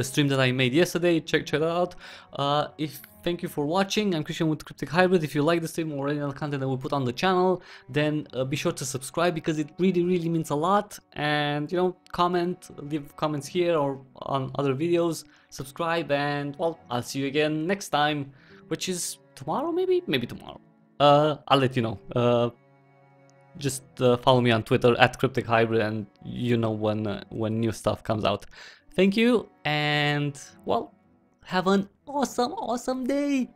stream that I made yesterday. Check check that out. Uh, if thank you for watching. I'm Christian with Cryptic Hybrid. If you like the stream or any other content that we put on the channel, then uh, be sure to subscribe because it really really means a lot. And you know, comment, leave comments here or on other videos. Subscribe, and well, I'll see you again next time, which is tomorrow, maybe, maybe tomorrow. Uh, I'll let you know. Uh, just uh, follow me on Twitter at Cryptic Hybrid, and you know when uh, when new stuff comes out. Thank you, and well, have an awesome, awesome day.